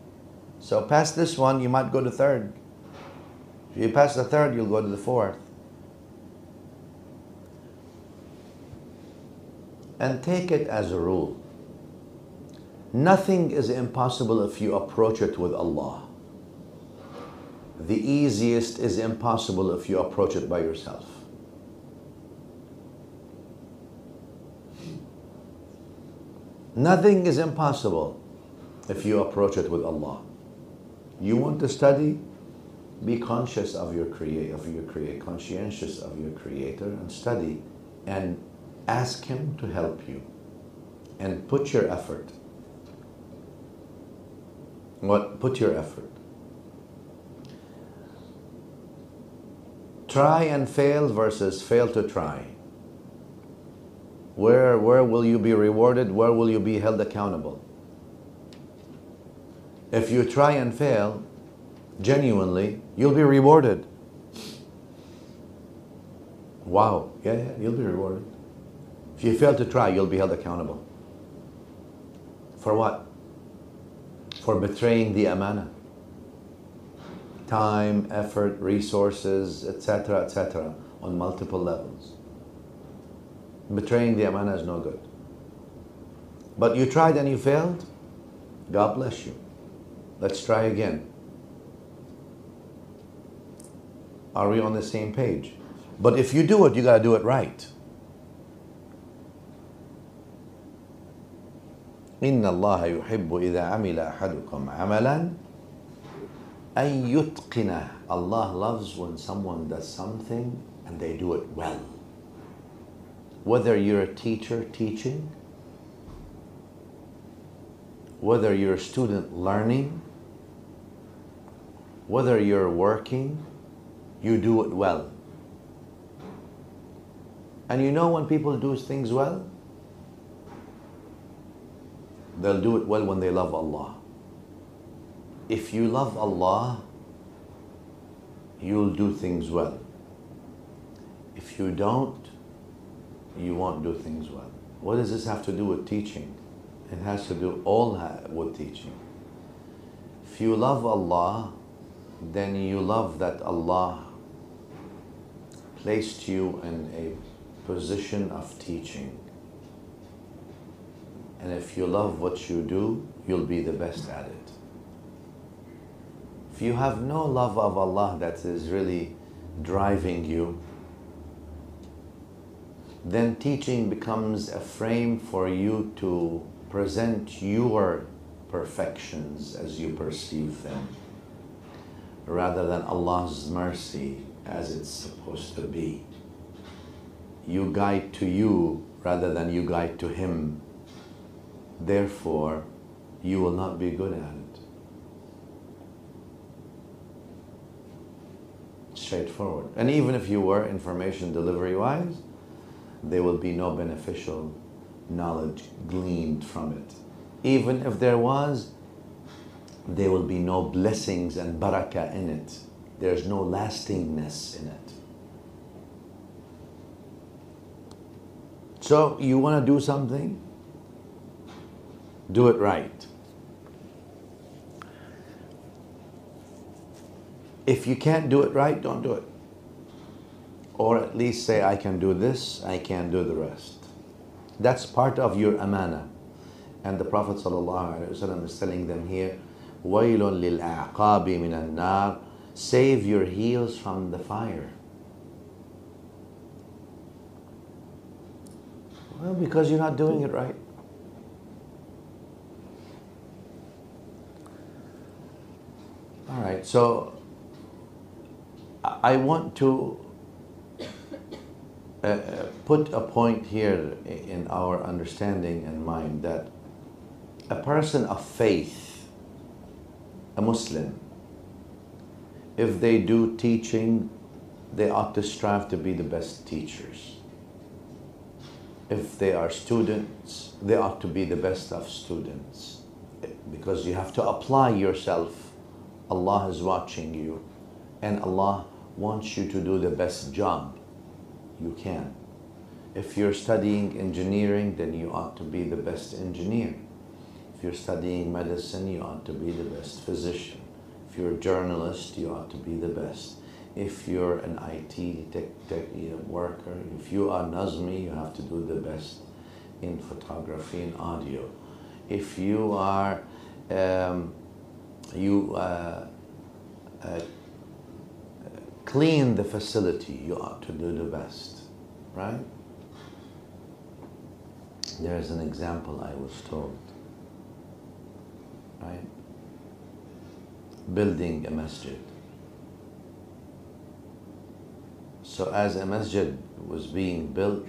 So pass this one, you might go to third. If you pass the third, you'll go to the fourth. And take it as a rule. Nothing is impossible if you approach it with Allah. The easiest is impossible if you approach it by yourself. Nothing is impossible if you approach it with Allah. You want to study? Be conscious of your creator, of your creator, conscientious of your creator and study and ask him to help you and put your effort. What put your effort. Try and fail versus fail to try. Where, where will you be rewarded? Where will you be held accountable? If you try and fail genuinely, you'll be rewarded. Wow, yeah, yeah, you'll be rewarded. If you fail to try, you'll be held accountable. For what? For betraying the amana Time, effort, resources, etc., etc., on multiple levels. Betraying the amana is no good. But you tried and you failed, God bless you. Let's try again. Are we on the same page? But if you do it, you got to do it right. إن الله يحب إذا عمل أحدكم عملا أن يتقنه. Allah loves when someone does something and they do it well. Whether you're a teacher teaching, whether you're a student learning, whether you're working, you do it well. And you know when people do things well? they'll do it well when they love Allah. If you love Allah, you'll do things well. If you don't, you won't do things well. What does this have to do with teaching? It has to do all with teaching. If you love Allah, then you love that Allah placed you in a position of teaching. And if you love what you do, you'll be the best at it. If you have no love of Allah that is really driving you, then teaching becomes a frame for you to present your perfections as you perceive them, rather than Allah's mercy as it's supposed to be. You guide to you rather than you guide to Him. Therefore, you will not be good at it. Straightforward. And even if you were information delivery wise, there will be no beneficial knowledge gleaned from it. Even if there was, there will be no blessings and barakah in it. There's no lastingness in it. So, you want to do something? Do it right. If you can't do it right, don't do it. Or at least say, I can do this, I can do the rest. That's part of your amana. And the Prophet ﷺ is telling them here, وَيْلٌ لِلْأَعْقَابِ مِنَ النَّارِ Save your heels from the fire. Well, because you're not doing it right. All right, so I want to uh, uh, put a point here in our understanding and mind that a person of faith, a Muslim, if they do teaching, they ought to strive to be the best teachers. If they are students, they ought to be the best of students. Because you have to apply yourself. Allah is watching you, and Allah wants you to do the best job you can. If you're studying engineering, then you ought to be the best engineer. If you're studying medicine, you ought to be the best physician. If you're a journalist, you ought to be the best. If you're an IT tech, tech worker, if you are Nazmi, you have to do the best in photography and audio. If you are, um, you uh, uh, clean the facility, you ought to do the best, right? There's an example I was told, right? Building a masjid. So as a masjid was being built,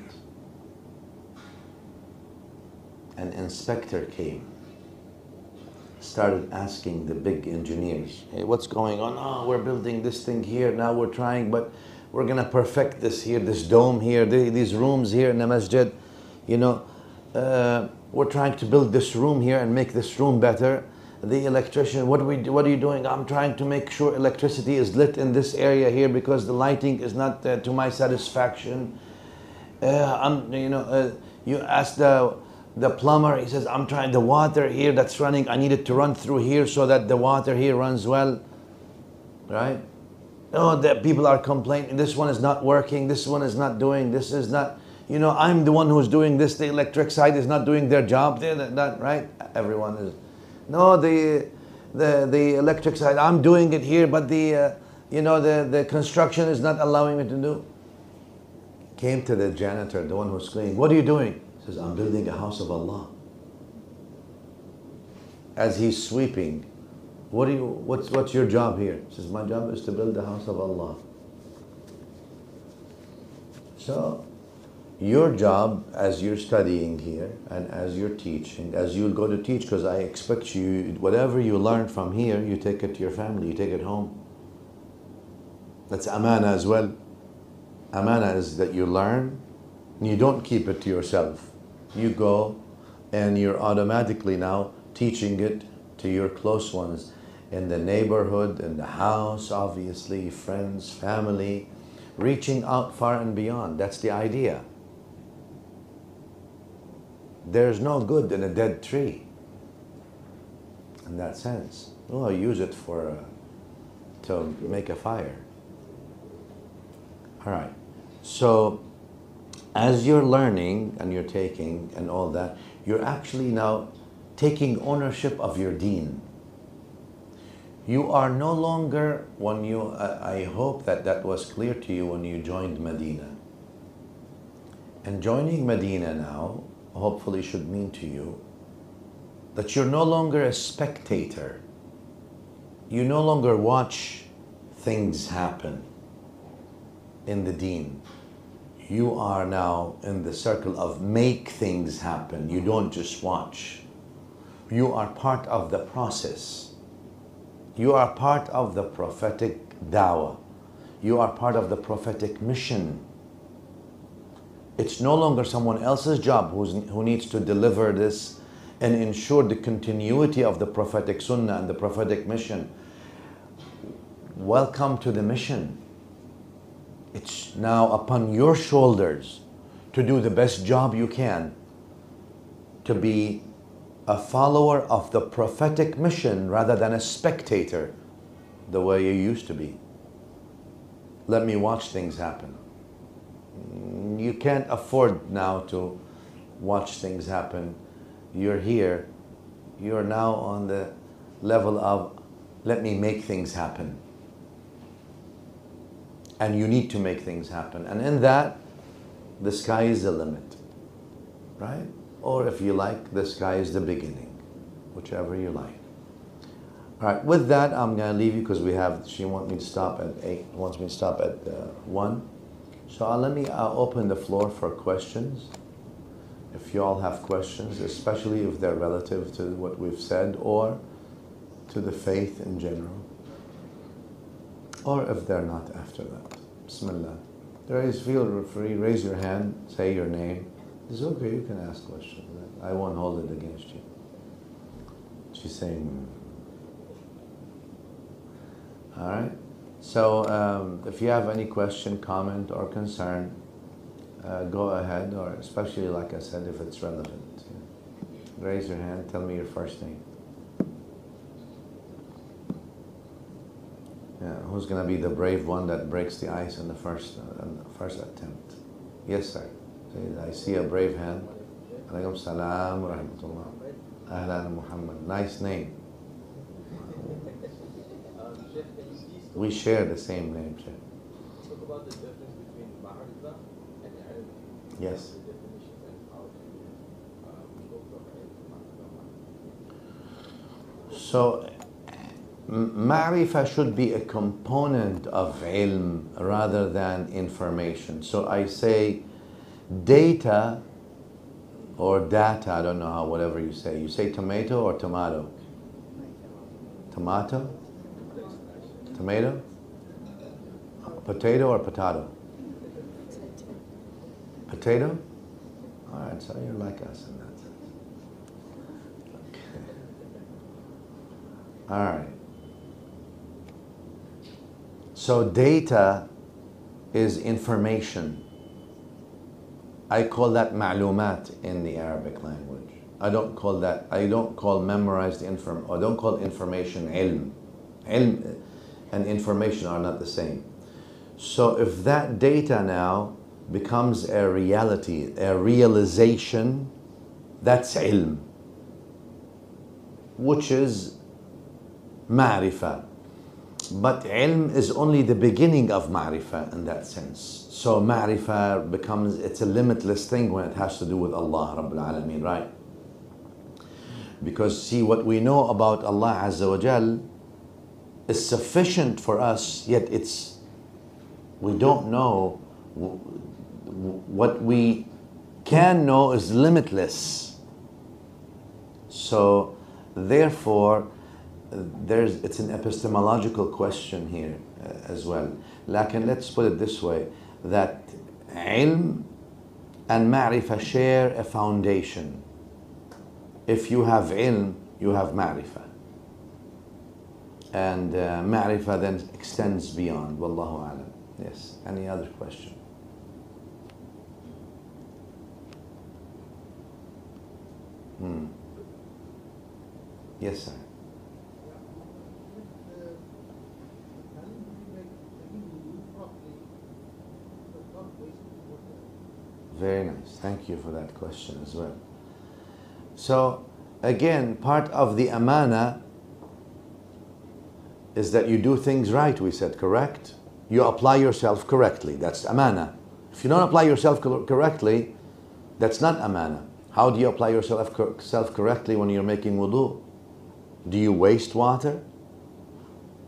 an inspector came, started asking the big engineers, hey, what's going on? Oh, we're building this thing here, now we're trying, but we're gonna perfect this here, this dome here, the- these rooms here in the masjid, you know, uh, we're trying to build this room here and make this room better. The electrician, what, we, what are you doing? I'm trying to make sure electricity is lit in this area here because the lighting is not uh, to my satisfaction. Uh, I'm, you know, uh, you ask the the plumber. He says, "I'm trying the water here that's running. I need it to run through here so that the water here runs well." Right? Oh, the people are complaining. This one is not working. This one is not doing. This is not. You know, I'm the one who's doing this. The electric side is not doing their job. There, that, that right? Everyone is. No, the the the electric side. I'm doing it here, but the uh, you know the the construction is not allowing me to do came to the janitor, the one who's cleaning. What are you doing? Says, I'm building a house of Allah. As he's sweeping, what do you what's what's your job here? He says, My job is to build the house of Allah. So your job as you're studying here and as you're teaching, as you'll go to teach, because I expect you whatever you learn from here, you take it to your family, you take it home. That's amana as well. Amana is that you learn and you don't keep it to yourself. You go and you're automatically now teaching it to your close ones in the neighborhood, in the house, obviously, friends, family, reaching out far and beyond. That's the idea. There's no good in a dead tree in that sense. Oh, use it for uh, to make a fire. All right. So, as you're learning and you're taking and all that, you're actually now taking ownership of your deen. You are no longer, when you, I I hope that that was clear to you when you joined Madina. And joining Madina now, hopefully, should mean to you that you're no longer a spectator. You no longer watch things happen in the deen. You are now in the circle of make things happen. You don't just watch. You are part of the process. You are part of the prophetic dawah. You are part of the prophetic mission. It's no longer someone else's job who needs to deliver this and ensure the continuity of the prophetic sunnah and the prophetic mission. Welcome to the mission. It's now upon your shoulders to do the best job you can to be a follower of the prophetic mission rather than a spectator the way you used to be. Let me watch things happen. You can't afford now to watch things happen. You're here. You're now on the level of let me make things happen. And you need to make things happen. And in that, the sky is the limit. Right? Or if you like, the sky is the beginning. Whichever you like. All right, with that, I'm going to leave you because we have, she wants me to stop at 8, wants me to stop at uh, 1. So uh, let me uh, open the floor for questions. If you all have questions, especially if they're relative to what we've said or to the faith in general, or if they're not after that. Bismillah. Raise, feel free, raise your hand, say your name. It's okay, you can ask questions. I won't hold it against you. She's saying, all right. So um, if you have any question, comment, or concern, uh, go ahead, or especially, like I said, if it's relevant. Raise your hand, tell me your first name. Yeah, who's going to be the brave one that breaks the ice in the first, uh, in the first attempt? Yes, sir. I see a brave hand. Alaikum salam wa rahmatullah. Ahlan Muhammad. Nice name.
Sheikh, can you please
We share the same name, Sheikh.
talk about the difference between ma'rifah and ilm?
Yes.
The definition and how to go from ilm to ma'rifah.
So, ma'rifah should be a component of ilm rather than information. So I say data or data, I don't know how, whatever you say. You say tomato or tomato? Tomato? Tomato? Potato or potato? Potato? All right, so you're like us in that sense. Okay. All right. So data is information. I call that ma'lumat in the Arabic language. I don't call that, I don't call memorized inform, I don't call information ilm. Ilm and information are not the same. So if that data now becomes a reality, a realization, that's ilm, which is ma'rifah. But ilm is only the beginning of ma'rifah in that sense. So ma'rifah becomes, it's a limitless thing when it has to do with Allah Rabbul Alameen, right? Because see, what we know about Allah Azza wa Jal is sufficient for us, yet it's, we don't know, what we can know is limitless. So, therefore, there's, it's an epistemological question here uh, as well. Lakin, let's put it this way that ilm and ma'rifah share a foundation. if you have ilm, you have ma'rifah. And uh, ma'rifah then extends beyond. Wallahu alam. Yes. Any other question? Hmm. Yes, sir. Very nice. Thank you for that question as well. So, again, part of the amana is that you do things right, we said, correct? You apply yourself correctly. That's amana. If you don't apply yourself correctly, that's not amana. How do you apply yourself self correctly when you're making wudu? Do you waste water?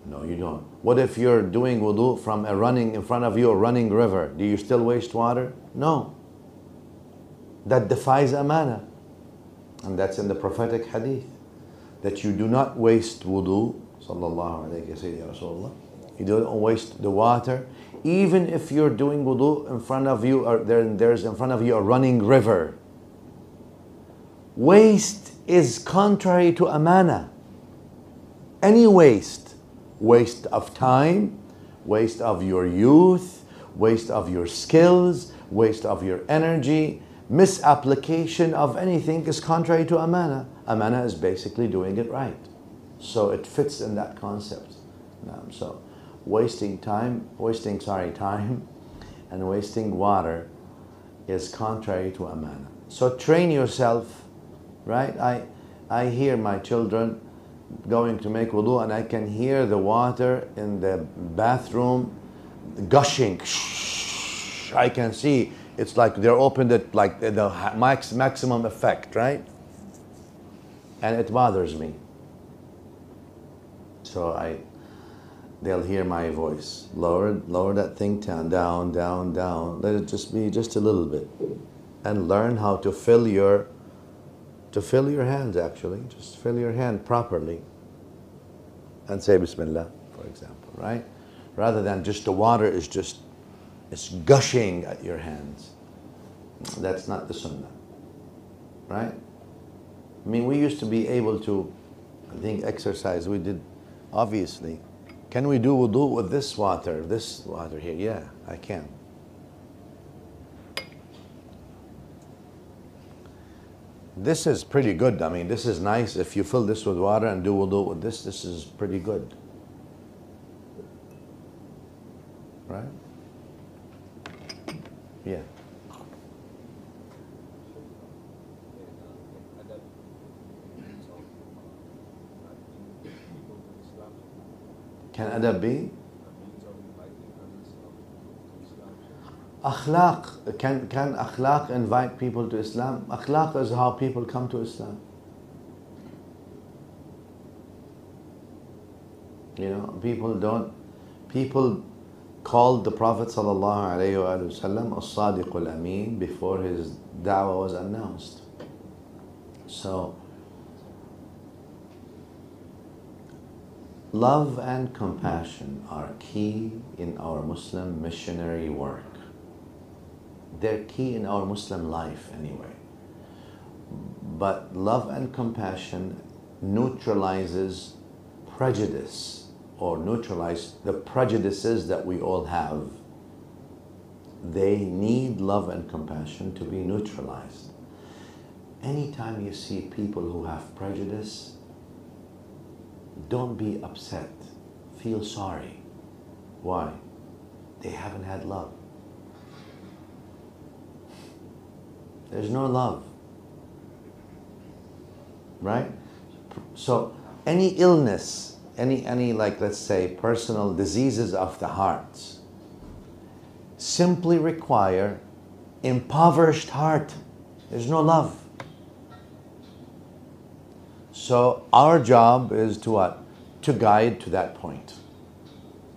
No, you don't. What if you're doing wudu from a running in front of you a running river? Do you still waste water? No. That defies amana. And that's in the prophetic hadith. That you do not waste wudu. Sallallahu alayhi wa sallam. You don't waste the water. Even if you're doing wudu in front of you, or there, there's in front of you a running river. Waste is contrary to amana. Any waste, waste of time, waste of your youth, waste of your skills, waste of your energy, misapplication of anything is contrary to amana. Amana is basically doing it right. So it fits in that concept. So wasting time, wasting sorry, time and wasting water is contrary to amana. So train yourself, right? I I hear my children going to make wudu and I can hear the water in the bathroom gushing. I can see it's like they're opened it like the, the max, maximum effect, right? And it bothers me. So I, they'll hear my voice. Lower, lower that thing down, down, down, down. Let it just be just a little bit, and learn how to fill your, to fill your hands. Actually, just fill your hand properly. And say Bismillah, for example, right? Rather than just the water is just, it's gushing at your hands. That's not the sunnah, right? I mean, we used to be able to, I think, exercise. We did, obviously. Can we do wudu with this water, this water here? Yeah, I can. This is pretty good. I mean, this is nice. If you fill this with water and do wudu with this, this is pretty good. Right? Yeah. Can adab be? Akhlaq, can, can akhlaq invite people to Islam? Akhlaq is how people come to Islam. You know, people don't, people called the Prophet as-sadiq al-amin before his da'wah was announced. So, love and compassion are key in our Muslim missionary work. They're key in our Muslim life anyway. But love and compassion neutralizes prejudice or neutralize the prejudices that we all have. They need love and compassion to be neutralized. Anytime you see people who have prejudice, don't be upset. Feel sorry. Why? They haven't had love. There's no love. Right? So, any illness, any, any like let's say personal diseases of the heart, simply require impoverished heart. There's no love. So our job is to what? To guide to that point.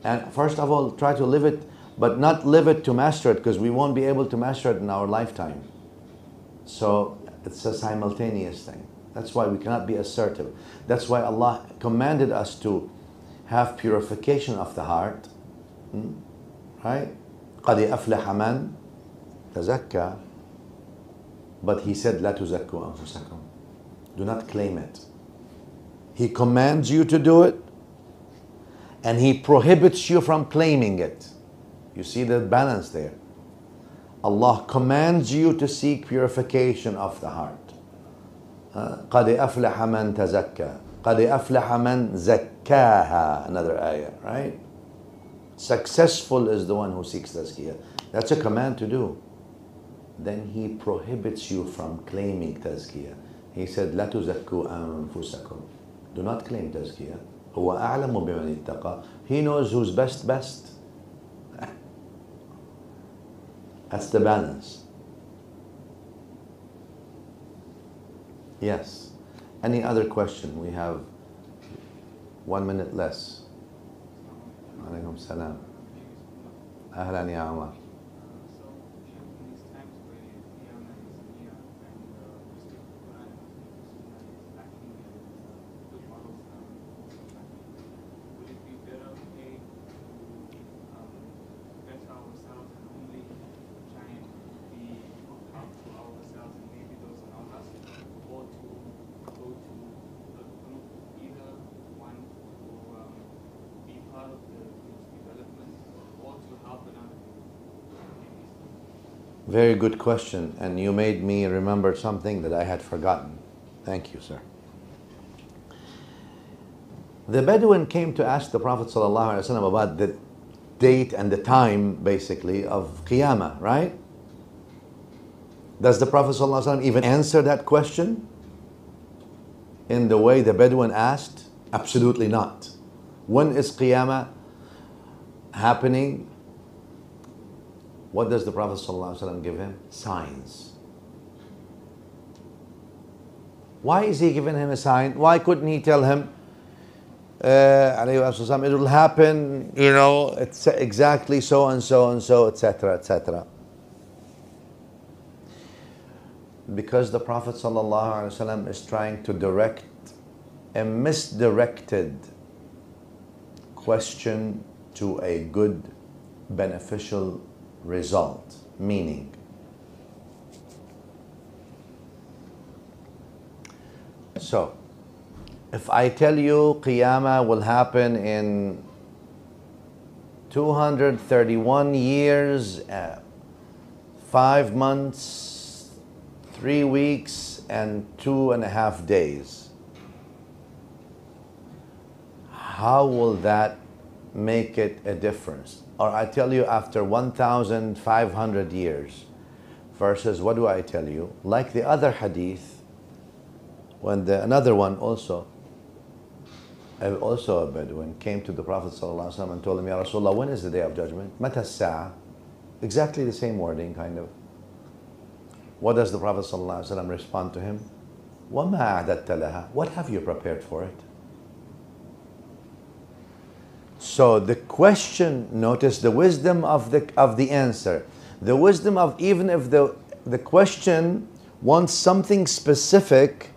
And first of all, try to live it, but not live it to master it, because we won't be able to master it in our lifetime. So it's a simultaneous thing. That's why we cannot be assertive. That's why Allah commanded us to have purification of the heart. Hmm? Right? قَدْ أَفْلَحَ مَنْ تَزَكَّى But He said, لَا تُزَكُّوا أَنفُسَكُمْ Do not claim it. He commands you to do it, and He prohibits you from claiming it. You see the balance there. Allah commands you to seek purification of the heart. Uh, قد أفلح من تزكى قد أفلح من زكاها another ayah right successful is the one who seeks tazkiyah that's a command to do then he prohibits you from claiming tazkiyah he said لا تزكوا أنفسكم do not claim tazkiyah هو أعلم بمن اتقى he knows who's best best that's the balance Yes. Any other question? We have one minute less. Alaikum salam.
So, in these times where Qiyamah is near and uh, we still Quran and Sunnah is lacking and uh, the models are also lacking, would it be better, A, to um, better ourselves and only try and be of help to ourselves and maybe those around us, or to go to a group, either one to um, be part of the group's development or to help another group?
Very good question, and you made me remember something that I had forgotten. Thank you, sir. The Bedouin came to ask the Prophet ﷺ about the date and the time, basically, of Qiyamah, right? Does the Prophet ﷺ even answer that question in the way the Bedouin asked? Absolutely not. When is Qiyamah happening? What does the Prophet ﷺ give him? Signs. Why is he giving him a sign? Why couldn't he tell him, uh, it will happen, you know, it's exactly so and so and so, etc., etc. Because the Prophet ﷺ is trying to direct a misdirected question to a good, beneficial result. Meaning, so if I tell you Qiyamah will happen in 231 years, uh, five months, three weeks, and two and a half days, how will that make it a difference? Or I tell you after 1,500 years, versus what do I tell you? Like the other hadith, when the another one also, uh, also a Bedouin, came to the Prophet ﷺ and told him, Ya Rasulullah, when is the day of judgment? Mata sa'a. Exactly the same wording, kind of. What does the Prophet ﷺ respond to him? وَمَا أَعْدَدْتَ لَهَا What have you prepared for it? So the question, notice the wisdom of the of the answer. The wisdom of even if the the question wants something specific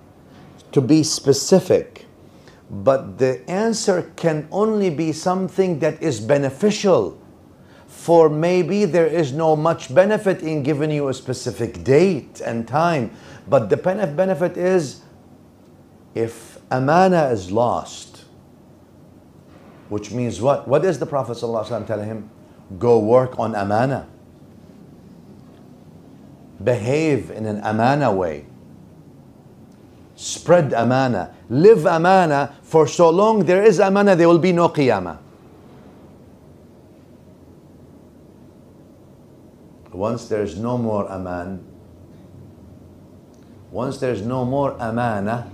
to be specific, but the answer can only be something that is beneficial. For maybe there is no much benefit in giving you a specific date and time, but the benef- benefit is if amana is lost, which means what? What is the Prophet ﷺ telling him? Go work on amana. Behave in an amana way. Spread amana. Live amana. For so long there is amana, there will be no qiyamah. Once there's no more aman, once there's no more amana,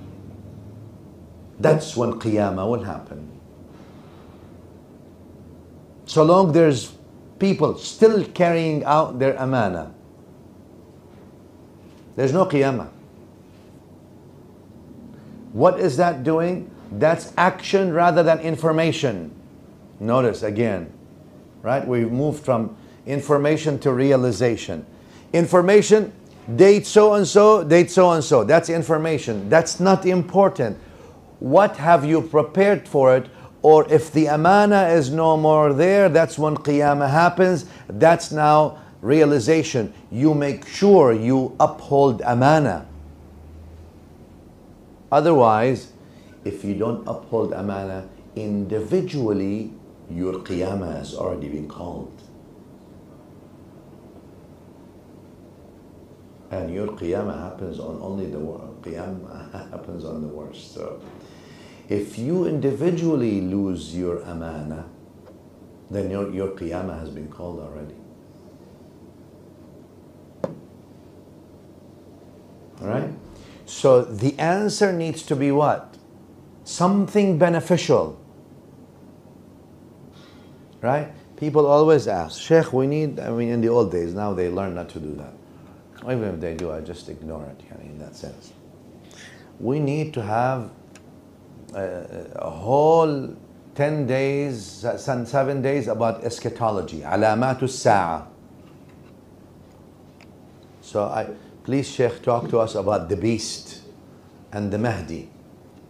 that's when qiyamah will happen. So long there's people still carrying out their amana, there's no qiyamah. What is that doing? That's action rather than information. Notice again, right? We've moved from information to realization. Information, date so and so, date so and so. That's information. That's not important. What have you prepared for it? Or if the amana is no more there, that's when qiyamah happens. That's now realization. You make sure you uphold amana. Otherwise, if you don't uphold amana individually, your qiyamah has already been called. And your qiyamah happens on only the. Qiyamah happens on the worst. So, if you individually lose your amana, then your, your qiyamah has been called already. All right? So the answer needs to be what? Something beneficial. Right? People always ask, Sheikh, we need, I mean, in the old days, now they learn not to do that. Even if they do, I just ignore it yani, in that sense. We need to have a, a whole 10 days, some seven days about eschatology, alamatus sa'a. So I, please Sheikh talk to us about the beast and the Mahdi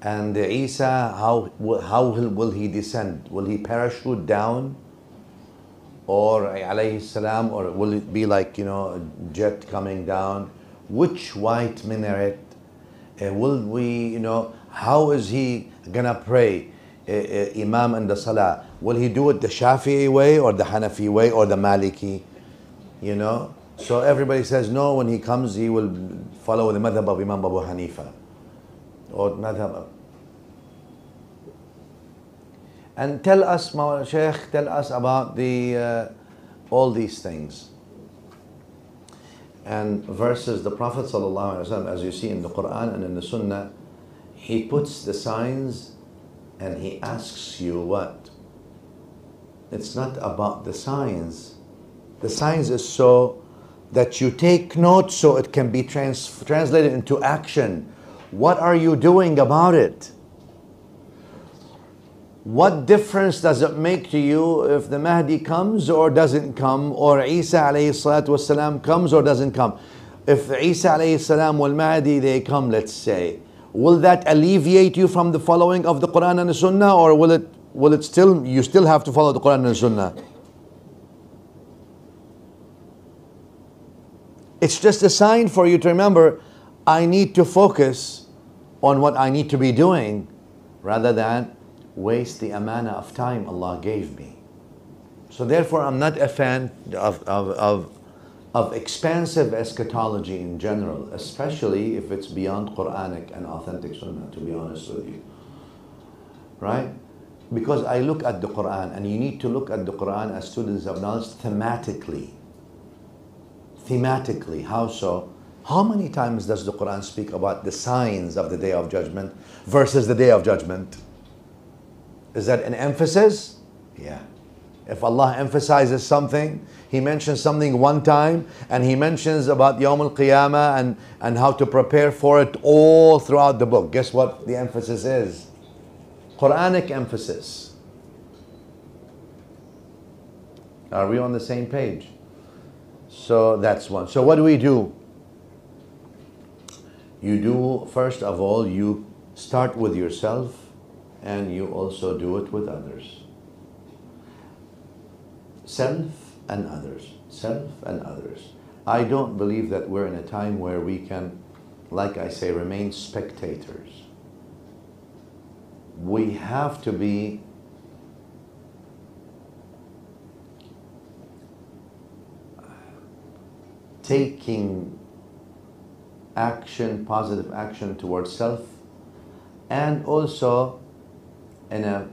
and the Isa, how, will- how will he descend? Will he parachute down? Or alayhi salam, or will it be like, you know, a jet coming down? Which white minaret? Uh, will we, you know, how is he gonna pray? Uh, uh, Imam and the Salah, will he do it the Shafi'i way or the Hanafi way or the Maliki? You know? So everybody says no, when he comes, he will follow the madhab of Imam Abu Hanifa or madhab. And tell us, Mawlana Sheikh, tell us about the uh, all these things. And verses, the Prophet ﷺ, as you see in the Quran and in the Sunnah, he puts the signs and he asks you what? It's not about the signs. The signs is so that you take note so it can be trans- translated into action. What are you doing about it? What difference does it make to you if the Mahdi comes or doesn't come, or Isa wasalam comes or doesn't come? If Isa Mahdi they come, let's say, will that alleviate you from the following of the Quran and the Sunnah, or will it will it still you still have to follow the Quran and the Sunnah? It's just a sign for you to remember I need to focus on what I need to be doing rather than waste the amana of time Allah gave me. So therefore I'm not a fan of, of, of, of expansive eschatology in general, especially if it's beyond Quranic and authentic Sunnah, to be honest with you. Right? Because I look at the Quran, and you need to look at the Quran as students of knowledge thematically thematically. How so? How many times does the Quran speak about the signs of the day of judgment versus the day of judgment? Is that an emphasis? Yeah. If Allah emphasizes something, He mentions something one time and He mentions about Yawm al Qiyamah and, and how to prepare for it all throughout the book. Guess what the emphasis is? Quranic emphasis. Are we on the same page? So that's one. So what do we do? You do, first of all, you start with yourself and you also do it with others. Self and others. Self and others. I don't believe that we're in a time where we can, like I say, remain spectators. We have to be taking action, positive action towards self, and also in a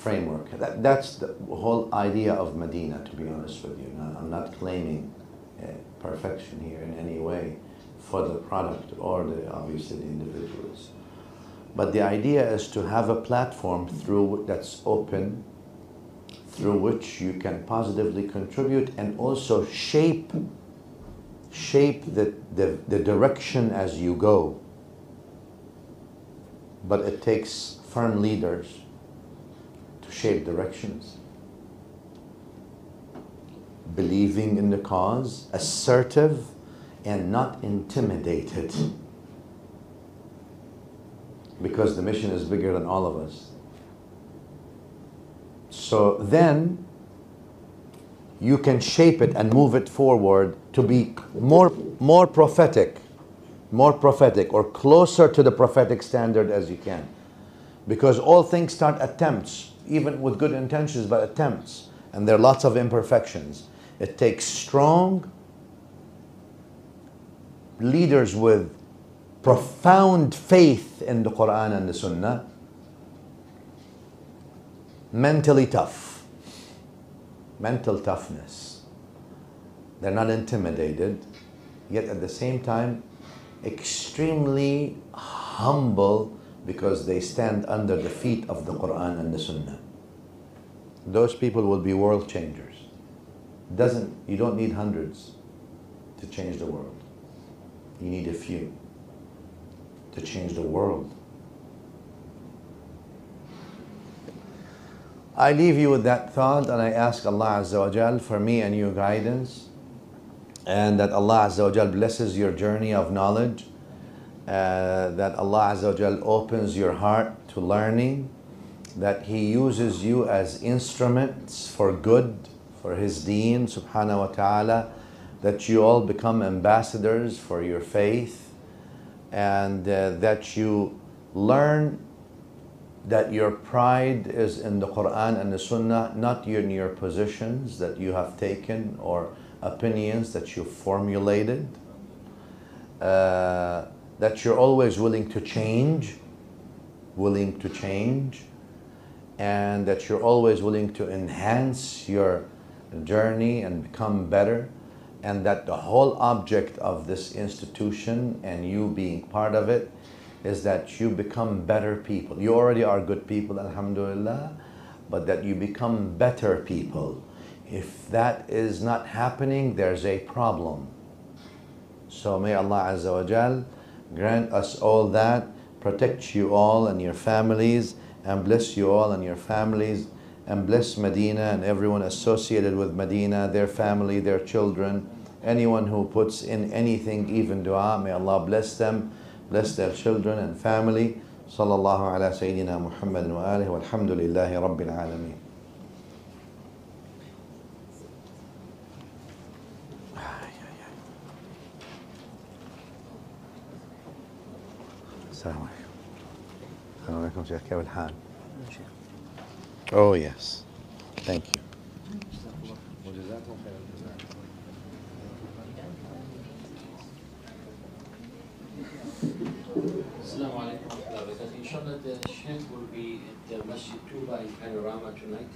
framework. That, that's the whole idea of Madina, to be honest with you. Now, I'm not claiming uh, perfection here in any way for the product or the obviously the individuals. But the idea is to have a platform through that's open, through which you can positively contribute and also shape shape the, the, the direction as you go. But it takes firm leaders shape directions. Believing in the cause, assertive, and not intimidated. Because the mission is bigger than all of us. So then you can shape it and move it forward to be more, more prophetic more prophetic or closer to the prophetic standard as you can. Because all things start attempts, even with good intentions, but attempts. And there are lots of imperfections. It takes strong leaders with profound faith in the Quran and the Sunnah, mentally tough, mental toughness. They're not intimidated, yet at the same time, extremely humble because they stand under the feet of the Quran and the Sunnah. Those people will be world changers. Doesn't you don't need hundreds to change the world. You need a few to change the world. I leave you with that thought and I ask Allah Azza wa Jal for me and you guidance and that Allah Azza wa Jal blesses your journey of knowledge, uh, that Allah Azza wa opens your heart to learning, that He uses you as instruments for good, for His deen, subhanahu wa ta'ala, that you all become ambassadors for your faith, and uh, that you learn that your pride is in the Quran and the Sunnah, not in your positions that you have taken or opinions that you formulated. Uh, that you're always willing to change, willing to change, and that you're always willing to enhance your journey and become better, and that the whole object of this institution and you being part of it is that you become better people. You already are good people, alhamdulillah, but that you become better people. If that is not happening, there's a problem. So may Allah Azza wa Jal Grant us all that, protect you all and your families, and bless you all and your families, and bless Madina and everyone associated with Madina, their family, their children, anyone who puts in anything, even dua, may Allah bless them, bless their children and family. صلى الله على سيدنا محمد وآله والحمد السلام عليكم السلام عليكم شيخ كيف الحال؟ Oh yes, thank you. وجزاكم خير الجزاء.
Assalamu alaikum wa rahmatullahi wa barakatuh. Inshallah, the Sheikh will be at the Masjid Tuba in Panorama tonight.